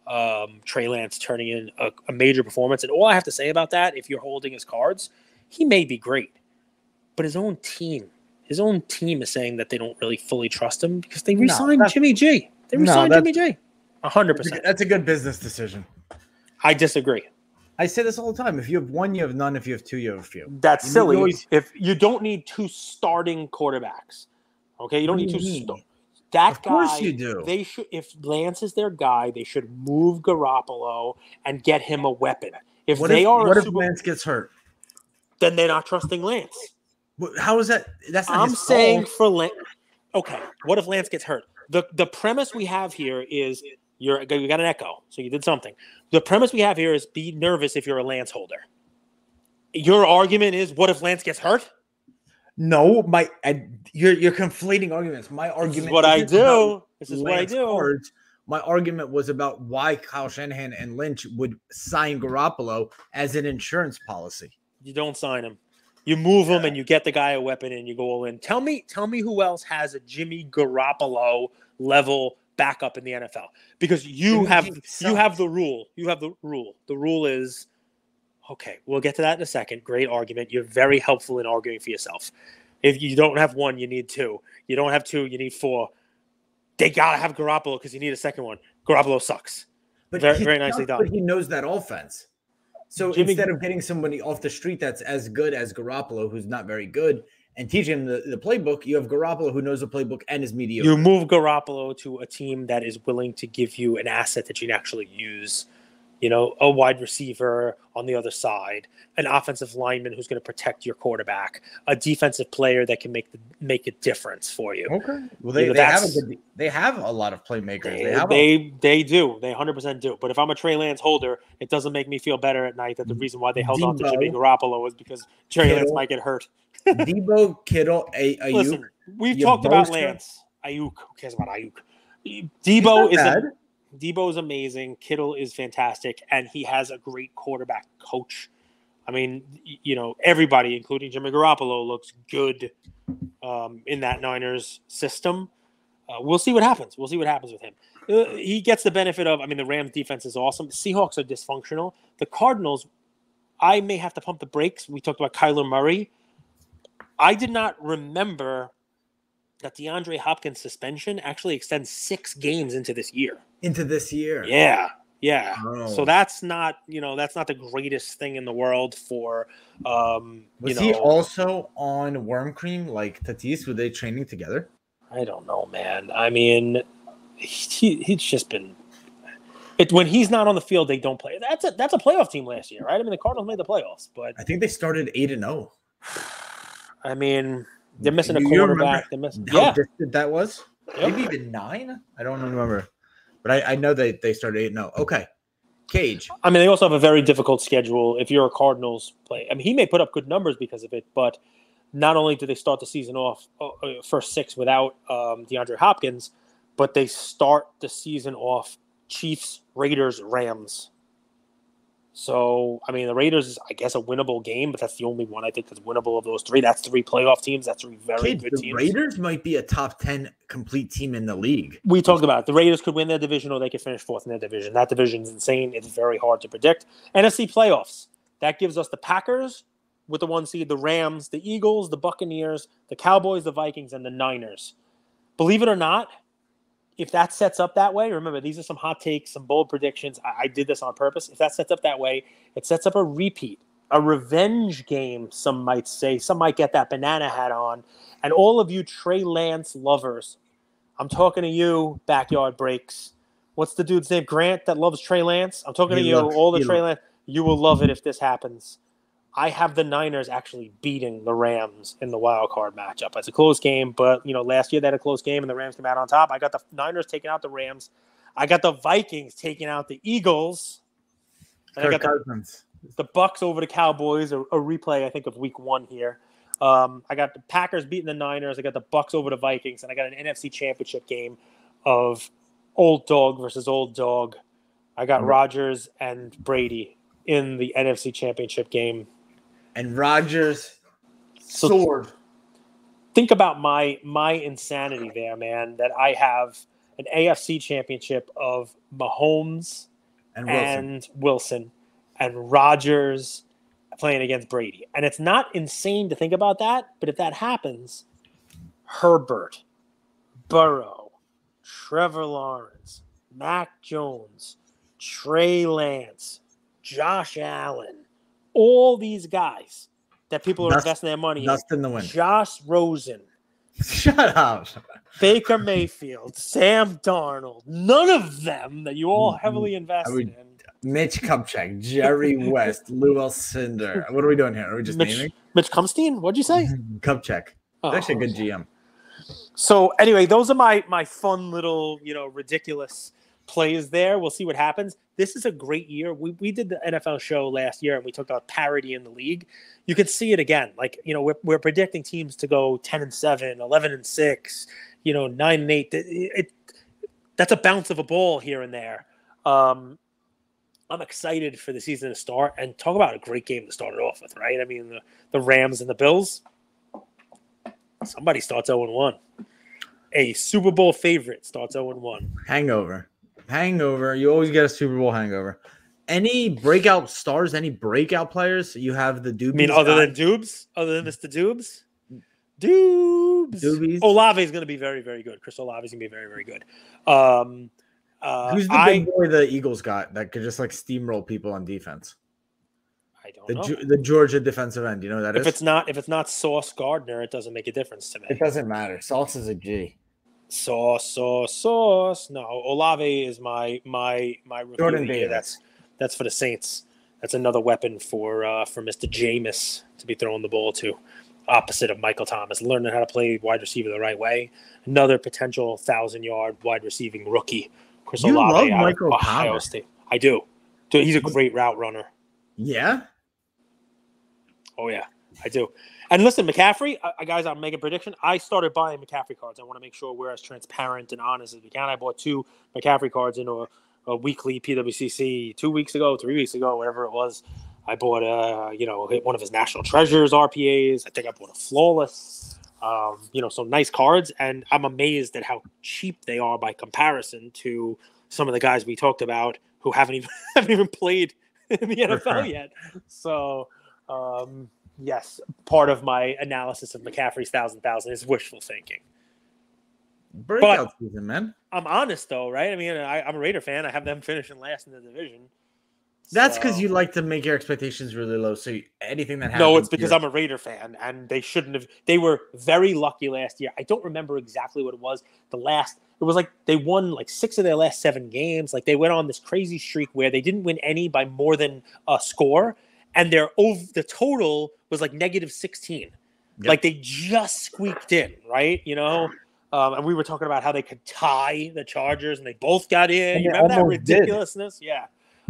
um, Trey Lance turning in a, a major performance. And all I have to say about that, if you're holding his cards, he may be great, but his own team, his own team is saying that they don't really fully trust him because they No, re-signed that's- Jimmy G. They No, re-signed that's- Jimmy G. A hundred That's a- percent. That's a good business decision. I disagree. I say this all the time. If you have one, you have none. If you have two, you have a few. That's You silly. always- if you don't need two starting quarterbacks, okay, you don't What need do two. you sta- mean? That Of guy, course you do. They should. If Lance is their guy, they should move Garoppolo and get him a weapon. If What they if, are what if Super, Lance gets hurt? then they're not trusting Lance. How is that? That's I'm saying for Lance. Okay, what if Lance gets hurt? the The premise we have here is you're you got an echo, so you did something. The premise we have here is be nervous if you're a Lance holder. Your argument is what if Lance gets hurt? No, my I, you're you're conflating arguments. My argument. is what I do. This is what I do. cards. My argument was about why Kyle Shanahan and Lynch would sign Garoppolo as an insurance policy. You don't sign him. You move him and you get the guy a weapon and you go all in. Tell me, tell me who else has a Jimmy Garoppolo level backup in the NFL? Because you Jimmy have you have the rule. You have the rule. The rule is okay. We'll get to that in a second. Great argument. You're very helpful in arguing for yourself. If you don't have one, you need two. You don't have two, you need four. They gotta have Garoppolo because you need a second one. Garoppolo sucks. But Very- very nicely done. But he knows that offense. So Jimmy- instead of getting somebody off the street that's as good as Garoppolo, who's not very good, and teaching him the, the playbook, you have Garoppolo who knows the playbook and is mediocre. You move Garoppolo to a team that is willing to give you an asset that you can actually use. You know, a wide receiver on the other side, an offensive lineman who's going to protect your quarterback, a defensive player that can make the make a difference for you. okay. Well, they, You know, they have a good, they have a lot of playmakers. They, They, have a- they they do. They 100% do. But if I'm a Trey Lance holder, it doesn't make me feel better at night that the reason why they held on to Jimmy Deebo. Garoppolo was because Trey Lance might get hurt. Deebo, Kittle, a, Aiyuk. Listen, we've talked about. Lance. Aiyuk. Who cares about Aiyuk? Deebo is a. Deebo is amazing. Kittle is fantastic, and he has a great quarterback coach. I mean, you know, everybody, including Jimmy Garoppolo, looks good um, in that Niners system. Uh, we'll see what happens. We'll see what happens with him. Uh, he gets the benefit of. I mean, the Rams defense is awesome. Seahawks are dysfunctional. The Cardinals, I may have to pump the brakes. We talked about Kyler Murray. I did not remember that DeAndre Hopkins suspension actually extends six games into this year. into this year. Yeah, yeah. So Oh. that's not you know that's not the greatest thing in the world for um Was you he know also on Worm Cream like Tatis? Were they training together? I don't know man. I mean he he's just been it when he's not on the field they don't play. That's a that's a playoff team last year, right? I mean the Cardinals made the playoffs, but I think they started eight and oh. zero. I mean they're missing a You- you remember quarterback. They're missing How yeah. distant that was? Yep. Maybe even nine. I don't remember, but I, I know they they started eight No. Okay, Cage. I mean, they also have a very difficult schedule. If you're a Cardinals play, I mean, he may put up good numbers because of it, but not only do they start the season off uh, uh, first six without um, DeAndre Hopkins, but they start the season off Chiefs, Raiders, Rams. So, I mean, the Raiders is, I guess, a winnable game, but that's the only one I think that's winnable of those three. That's three playoff teams. That's three very good the teams. Raiders might be a top ten complete team in the league. we talked about it. The Raiders could win their division or they could finish fourth in their division. That division's insane. It's very hard to predict. NFC playoffs. That gives us the Packers with the one seed, the Rams, the Eagles, the Buccaneers, the Cowboys, the Vikings, and the Niners. Believe it or not, if that sets up that way, remember these are some hot takes, some bold predictions. I, I did this on purpose. If that sets up that way, it sets up a repeat, a revenge game. Some might say. Some might get that banana hat on, and all of you Trey Lance lovers, I'm talking to you, backyard breaks. What's the dude's name? Grant that loves Trey Lance. I'm talking He to you, loves- all the Trey lo- Lance. You will love it if this happens. I have the Niners actually beating the Rams in the wild card matchup. It's a close game, but you know, last year they had a close game and the Rams came out on top. I got the Niners taking out the Rams. I got the Vikings taking out the Eagles. And I Kirk got the, Cousins. the Bucks over the Cowboys, a, a replay I think of Week One here. Um, I got the Packers beating the Niners. I got the Bucks over the Vikings, and I got an NFC Championship game of old dog versus old dog. I got Mhm. Rodgers and Brady in the NFC Championship game. And Rodgers So- sword. think about my my insanity there, man. That I have an AFC championship of Mahomes And Wilson. and Wilson and Rodgers playing against Brady. And it's not insane to think about that, but if that happens, Herbert, Burrow, Trevor Lawrence, Mac Jones, Trey Lance, Josh Allen, all these guys that people are Dust- investing their money in. Dustin the win. Josh Rosen, Shut up. Baker Mayfield, Sam Darnold, none of them that you all Mhm. heavily invested would- in. Mitch Kupchak, Jerry West, Lou Alcindor. What are we doing here? Are we just Mitch, naming? Mitch Cumstein, what'd you say? Kupchak. Oh, actually a good GM. So anyway, those are my my fun little you know ridiculous plays there. We'll see what happens. This is a great year. We we did the NFL show last year and we talked about parity in the league. You can see it again. Like you know we're we're predicting teams to go ten and 7, 11 and six, you know nine and eight. It, it that's a bounce of a ball here and there. Um, I'm excited for the season to start and talk about a great game to start it off with, right? I mean the the Rams and the Bills. Somebody starts 0 1. A Super Bowl favorite starts 0 1. Hangover. Hangover. You always get a Super Bowl hangover. Any breakout stars, any breakout players? You have the Doobies. I mean, other guy. than Dubes, other than Mr. Dubes, Dubes. Doobies. Olave is going to be very, very good. Chris Olave is going to be very, very good. Um, uh, Who's the I, big boy the Eagles got that could just like steamroll people on defense? I don't The know. The Georgia defensive end. You know who that if is? it's not if it's not Sauce Gardner, it doesn't make a difference to me. it doesn't matter. Sauce is a G. Sauce, sauce, sauce. No, Olave is my my my rookie Jordan of the year. Davis. That's that's for the Saints. That's another weapon for uh, for Mr. Jameis to be throwing the ball to. Opposite of Michael Thomas, learning how to play wide receiver the right way. Another potential thousand yard wide receiving rookie, Chris You Olave love Michael Ohio Thomas. State. I do. Dude, he's a great route runner. Yeah. Oh yeah, I do. And listen, McCaffrey, uh, uh, guys, I'm making a prediction. I started buying McCaffrey cards. I want to make sure we're as transparent and honest as we can. I bought two McCaffrey cards in a, a weekly PWCC two weeks ago, three weeks ago, whatever it was. I bought, uh, you know, one of his National Treasures RPAs. I think I bought a Flawless. Um, you know, some nice cards, and I'm amazed at how cheap they are by comparison to some of the guys we talked about who haven't even haven't even played in the NFL yet. So, um, yes, part of my analysis of McCaffrey's thousand thousand is wishful thinking. Breakout season, man. I'm honest though, right? I mean, I, I'm a Raider fan. I have them finishing last in the division. That's because So- you like to make your expectations really low. So you, anything that happens, No, it's because I'm a Raider fan, and they shouldn't have. They were very lucky last year. I don't remember exactly what it was. The last, it was like they won like six of their last seven games. Like they went on this crazy streak where they didn't win any by more than a score, and their over the total was like negative sixteen. Yep. Like they just squeaked in, right? You know. Um, and we were talking about how they could tie the Chargers, and they both got in. You remember that almost did. ridiculousness? Yeah.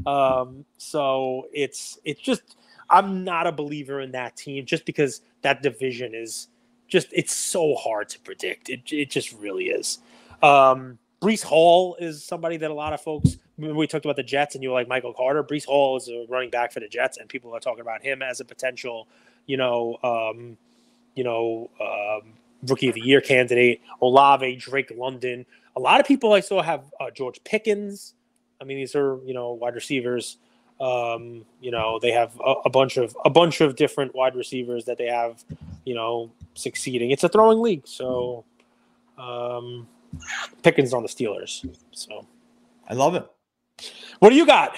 Um, so it's it's just I'm not a believer in that team just because that division is just it's so hard to predict. It it just really is. Um, Breece Hall is somebody that a lot of folks we talked about the Jets and you were like Michael Carter. Breece Hall is a running back for the Jets, and people are talking about him as a potential, you know, um, you know, um, rookie of the year candidate. Olave, Drake London. A lot of people I saw have uh, George Pickens. I mean, these are you know wide receivers. Um, you know, they have a, a bunch of a bunch of different wide receivers that they have, you know, succeeding. It's a throwing league, so um, Pickens on the Steelers. So I love it. What do you got?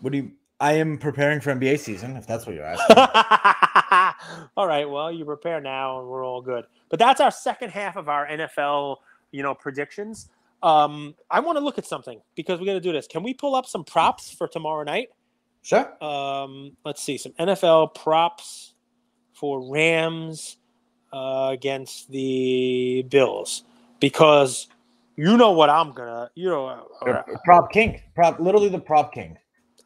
What do you? I am preparing for NBA season. If that's what you're asking. all right. Well, you prepare now, and we're all good. But that's our second half of our NFL, you know, predictions. Um, I want to look at something because we got to do this. Can we pull up some props for tomorrow night? sure. Um, let's see some NFL props for Rams uh, against the Bills because you know what I'm gonna, you know, uh, Prop king. Prop. Literally the prop king.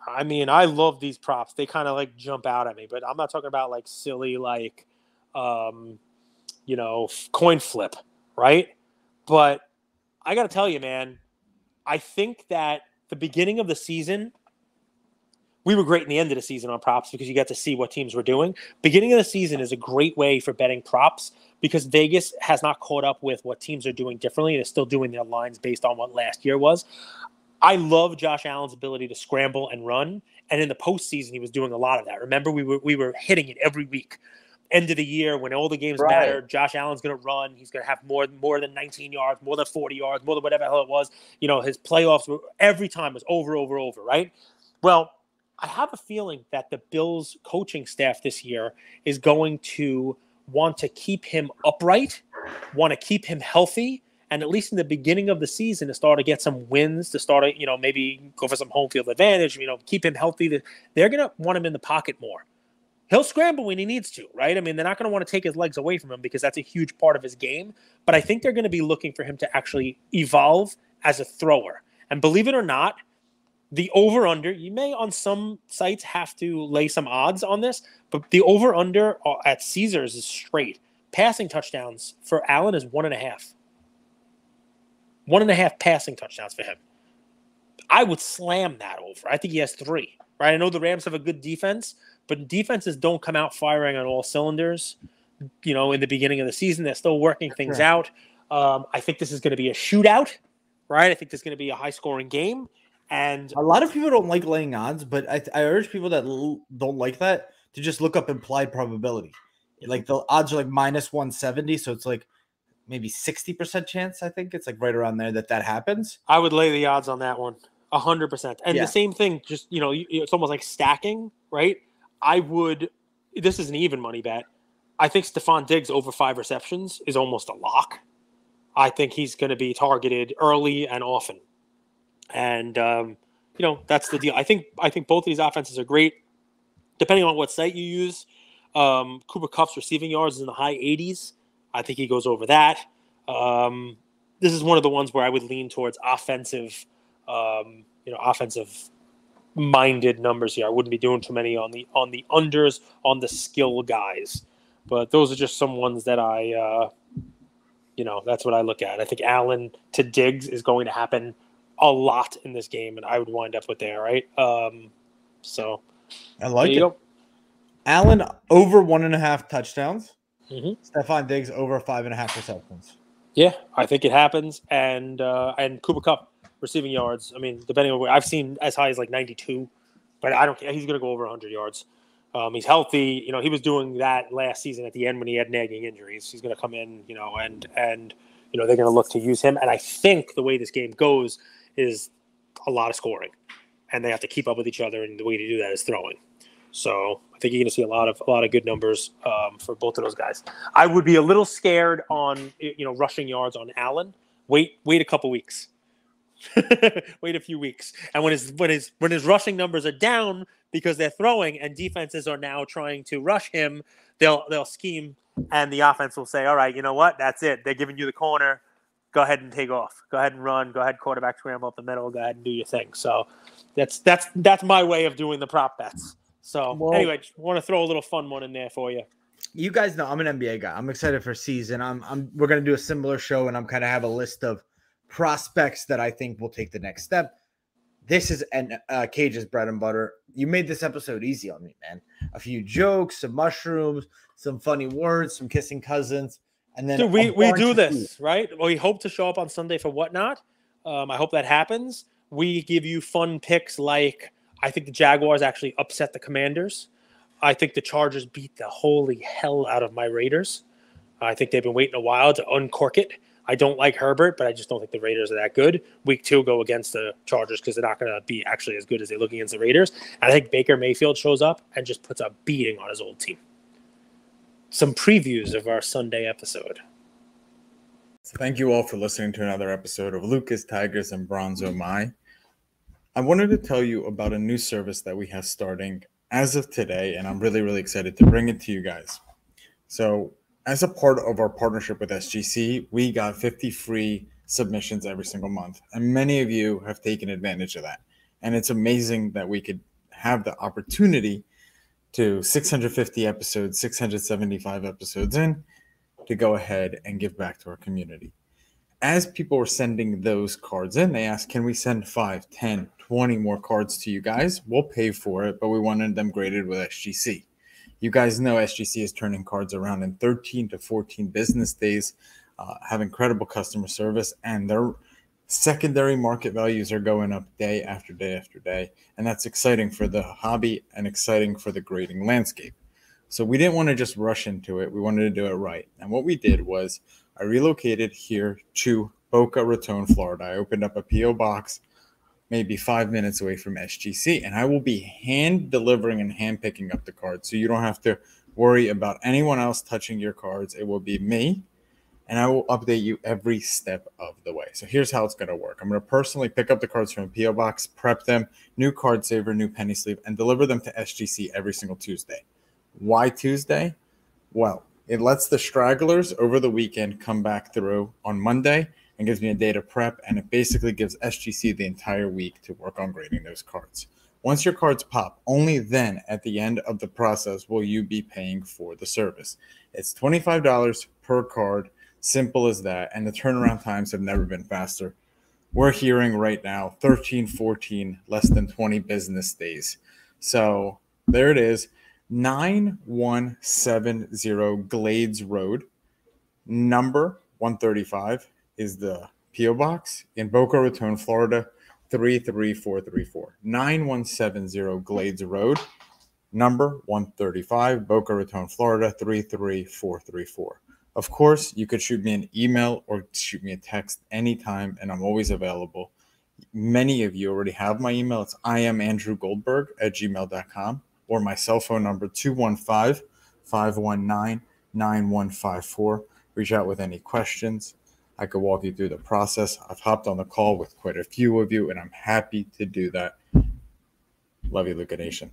I mean, I love these props. They kind of like jump out at me, but I'm not talking about like silly, like, um, you know, coin flip, right? But I got to tell you, man, I think that the beginning of the season, we were great in the end of the season on props because you got to see what teams were doing. Beginning of the season is a great way for betting props because Vegas has not caught up with what teams are doing differently. They're still doing their lines based on what last year was. I love Josh Allen's ability to scramble and run. And in the postseason, he was doing a lot of that. Remember, we were we were hitting it every week. End of the year, when all the games Right. matter, Josh Allen's going to run. He's going to have more more than 19 yards, more than 40 yards, more than whatever the hell it was. You know, his playoffs were every time was over, over, over. Right. Well, I have a feeling that the Bills coaching staff this year is going to want to keep him upright, want to keep him healthy, and at least in the beginning of the season to start to get some wins, to start to, you know, maybe go for some home field advantage, you know, keep him healthy. They're going to want him in the pocket more. He'll scramble when he needs to, right? I mean, they're not going to want to take his legs away from him because that's a huge part of his game. But I think they're going to be looking for him to actually evolve as a thrower. And believe it or not, the over under, you may on some sites have to lay some odds on this, but the over under at Caesars is straight. Passing touchdowns for Allen is one and a half. One and a half passing touchdowns for him. I would slam that over. I think he has three, right? I know the Rams have a good defense, but defenses don't come out firing on all cylinders. You know, in the beginning of the season, they're still working things Sure. out. Um, I think this is going to be a shootout, right? I think this is going to be a high scoring game. And A lot of people don't like laying odds, but I, I urge people that l- don't like that to just look up implied probability. Like the odds are like minus 170, so it's like maybe 60% chance, I think. It's like right around there that that happens. I would lay the odds on that one, a hundred percent. And Yeah. the same thing, just you know, it's almost like stacking, right? I would. This is an even money bet. I think Stefon Diggs over five receptions is almost a lock. I think he's going to be targeted early and often, and um, you know that's the deal. I think I think both of these offenses are great, depending on what site you use. Um, Cooper Kupp's receiving yards is in the high 80s. I think he goes over that. Um, this is one of the ones where I would lean towards offensive, um, you know, offensive minded numbers here. I wouldn't be doing too many on the on the unders on the skill guys, but those are just some ones that I, uh, you know, that's what I look at. I think Allen to Diggs is going to happen a lot in this game, and I would wind up with there, right? Um, so I like it. go. Allen over one and a half touchdowns. Mhm. Stefon Diggs over five and a half receptions. Yeah, I think it happens, and uh, and Cooper Kupp receiving yards. I mean, depending on where I've seen as high as like 92, but I don't care. He's going to go over 100 yards. Um, he's healthy. You know, he was doing that last season at the end when he had nagging injuries. He's going to come in, you know, and and you know they're going to look to use him. And I think the way this game goes is a lot of scoring, and they have to keep up with each other. And the way to do that is throwing. So I think you're going to see a lot of a lot of good numbers um, for both of those guys. I would be a little scared on you know rushing yards on Allen. Wait, wait a couple weeks. wait a few weeks, and when his when his when his rushing numbers are down because they're throwing and defenses are now trying to rush him, they'll they'll scheme and the offense will say, "All right, you know what? That's it. They're giving you the corner. Go ahead and take off. Go ahead and run. Go ahead, quarterback scramble up the middle. Go ahead and do your thing." So that's that's that's my way of doing the prop bets. So Well- anyway, just want to throw a little fun one in there for you. You guys know I'm an NBA guy. I'm excited for season. I'm I'm we're gonna do a similar show and I'm kind of have a list of prospects that I think will take the next step. This is an uh, Cage's bread and butter. You made this episode easy on me, man. A few jokes, some mushrooms, some funny words, some kissing cousins, and then Dude, we, we do of food. this, right? We hope to show up on Sunday for whatnot. Um, I hope that happens. We give you fun picks like I think the Jaguars actually upset the Commanders. I think the Chargers beat the holy hell out of my Raiders. I think they've been waiting a while to uncork it. I don't like Herbert, but I just don't think the Raiders are that good. Week two, go against the Chargers because they're not going to be actually as good as they look against the Raiders. And I think Baker Mayfield shows up and just puts a beating on his old team. Some previews of our Sunday episode. Thank you all for listening to another episode of Lucas Tigers and Bronzo Mai. I wanted to tell you about a new service that we have starting as of today, and I'm really, really excited to bring it to you guys. So, as a part of our partnership with SGC, we got 50 free submissions every single month. And many of you have taken advantage of that. And it's amazing that we could have the opportunity to 650 episodes, 675 episodes in to go ahead and give back to our community. As people were sending those cards in, they asked, Can we send 5, 10, 20 more cards to you guys? We'll pay for it, but we wanted them graded with SGC. You guys know SGC is turning cards around in 13 to 14 business days, uh, have incredible customer service, and their secondary market values are going up day after day after day. And that's exciting for the hobby and exciting for the grading landscape. So we didn't want to just rush into it. We wanted to do it right. And what we did was I relocated here to Boca Raton, Florida. I opened up a P.O. box maybe five minutes away from SGC, and I will be hand delivering and hand picking up the cards. So you don't have to worry about anyone else touching your cards. It will be me, and I will update you every step of the way. So here's how it's going to work I'm going to personally pick up the cards from a PO box, prep them, new card saver, new penny sleeve, and deliver them to SGC every single Tuesday. Why Tuesday? Well, it lets the stragglers over the weekend come back through on Monday and gives me a day to prep. And it basically gives SGC the entire week to work on grading those cards. Once your cards pop, only then at the end of the process will you be paying for the service. It's $25 per card, simple as that. And the turnaround times have never been faster. We're hearing right now 13, 14, less than 20 business days. So there it is 9170 Glades Road, number 135 is the P.O. Box in Boca Raton, Florida, 33434. 9170 Glades Road, number 135, Boca Raton, Florida, 33434. Of course, you could shoot me an email or shoot me a text anytime, and I'm always available. Many of you already have my email. It's I am Andrew Goldberg at gmail.com or my cell phone number 215 519 9154. Reach out with any questions. I could walk you through the process. I've hopped on the call with quite a few of you, and I'm happy to do that. Love you, Luka Nation.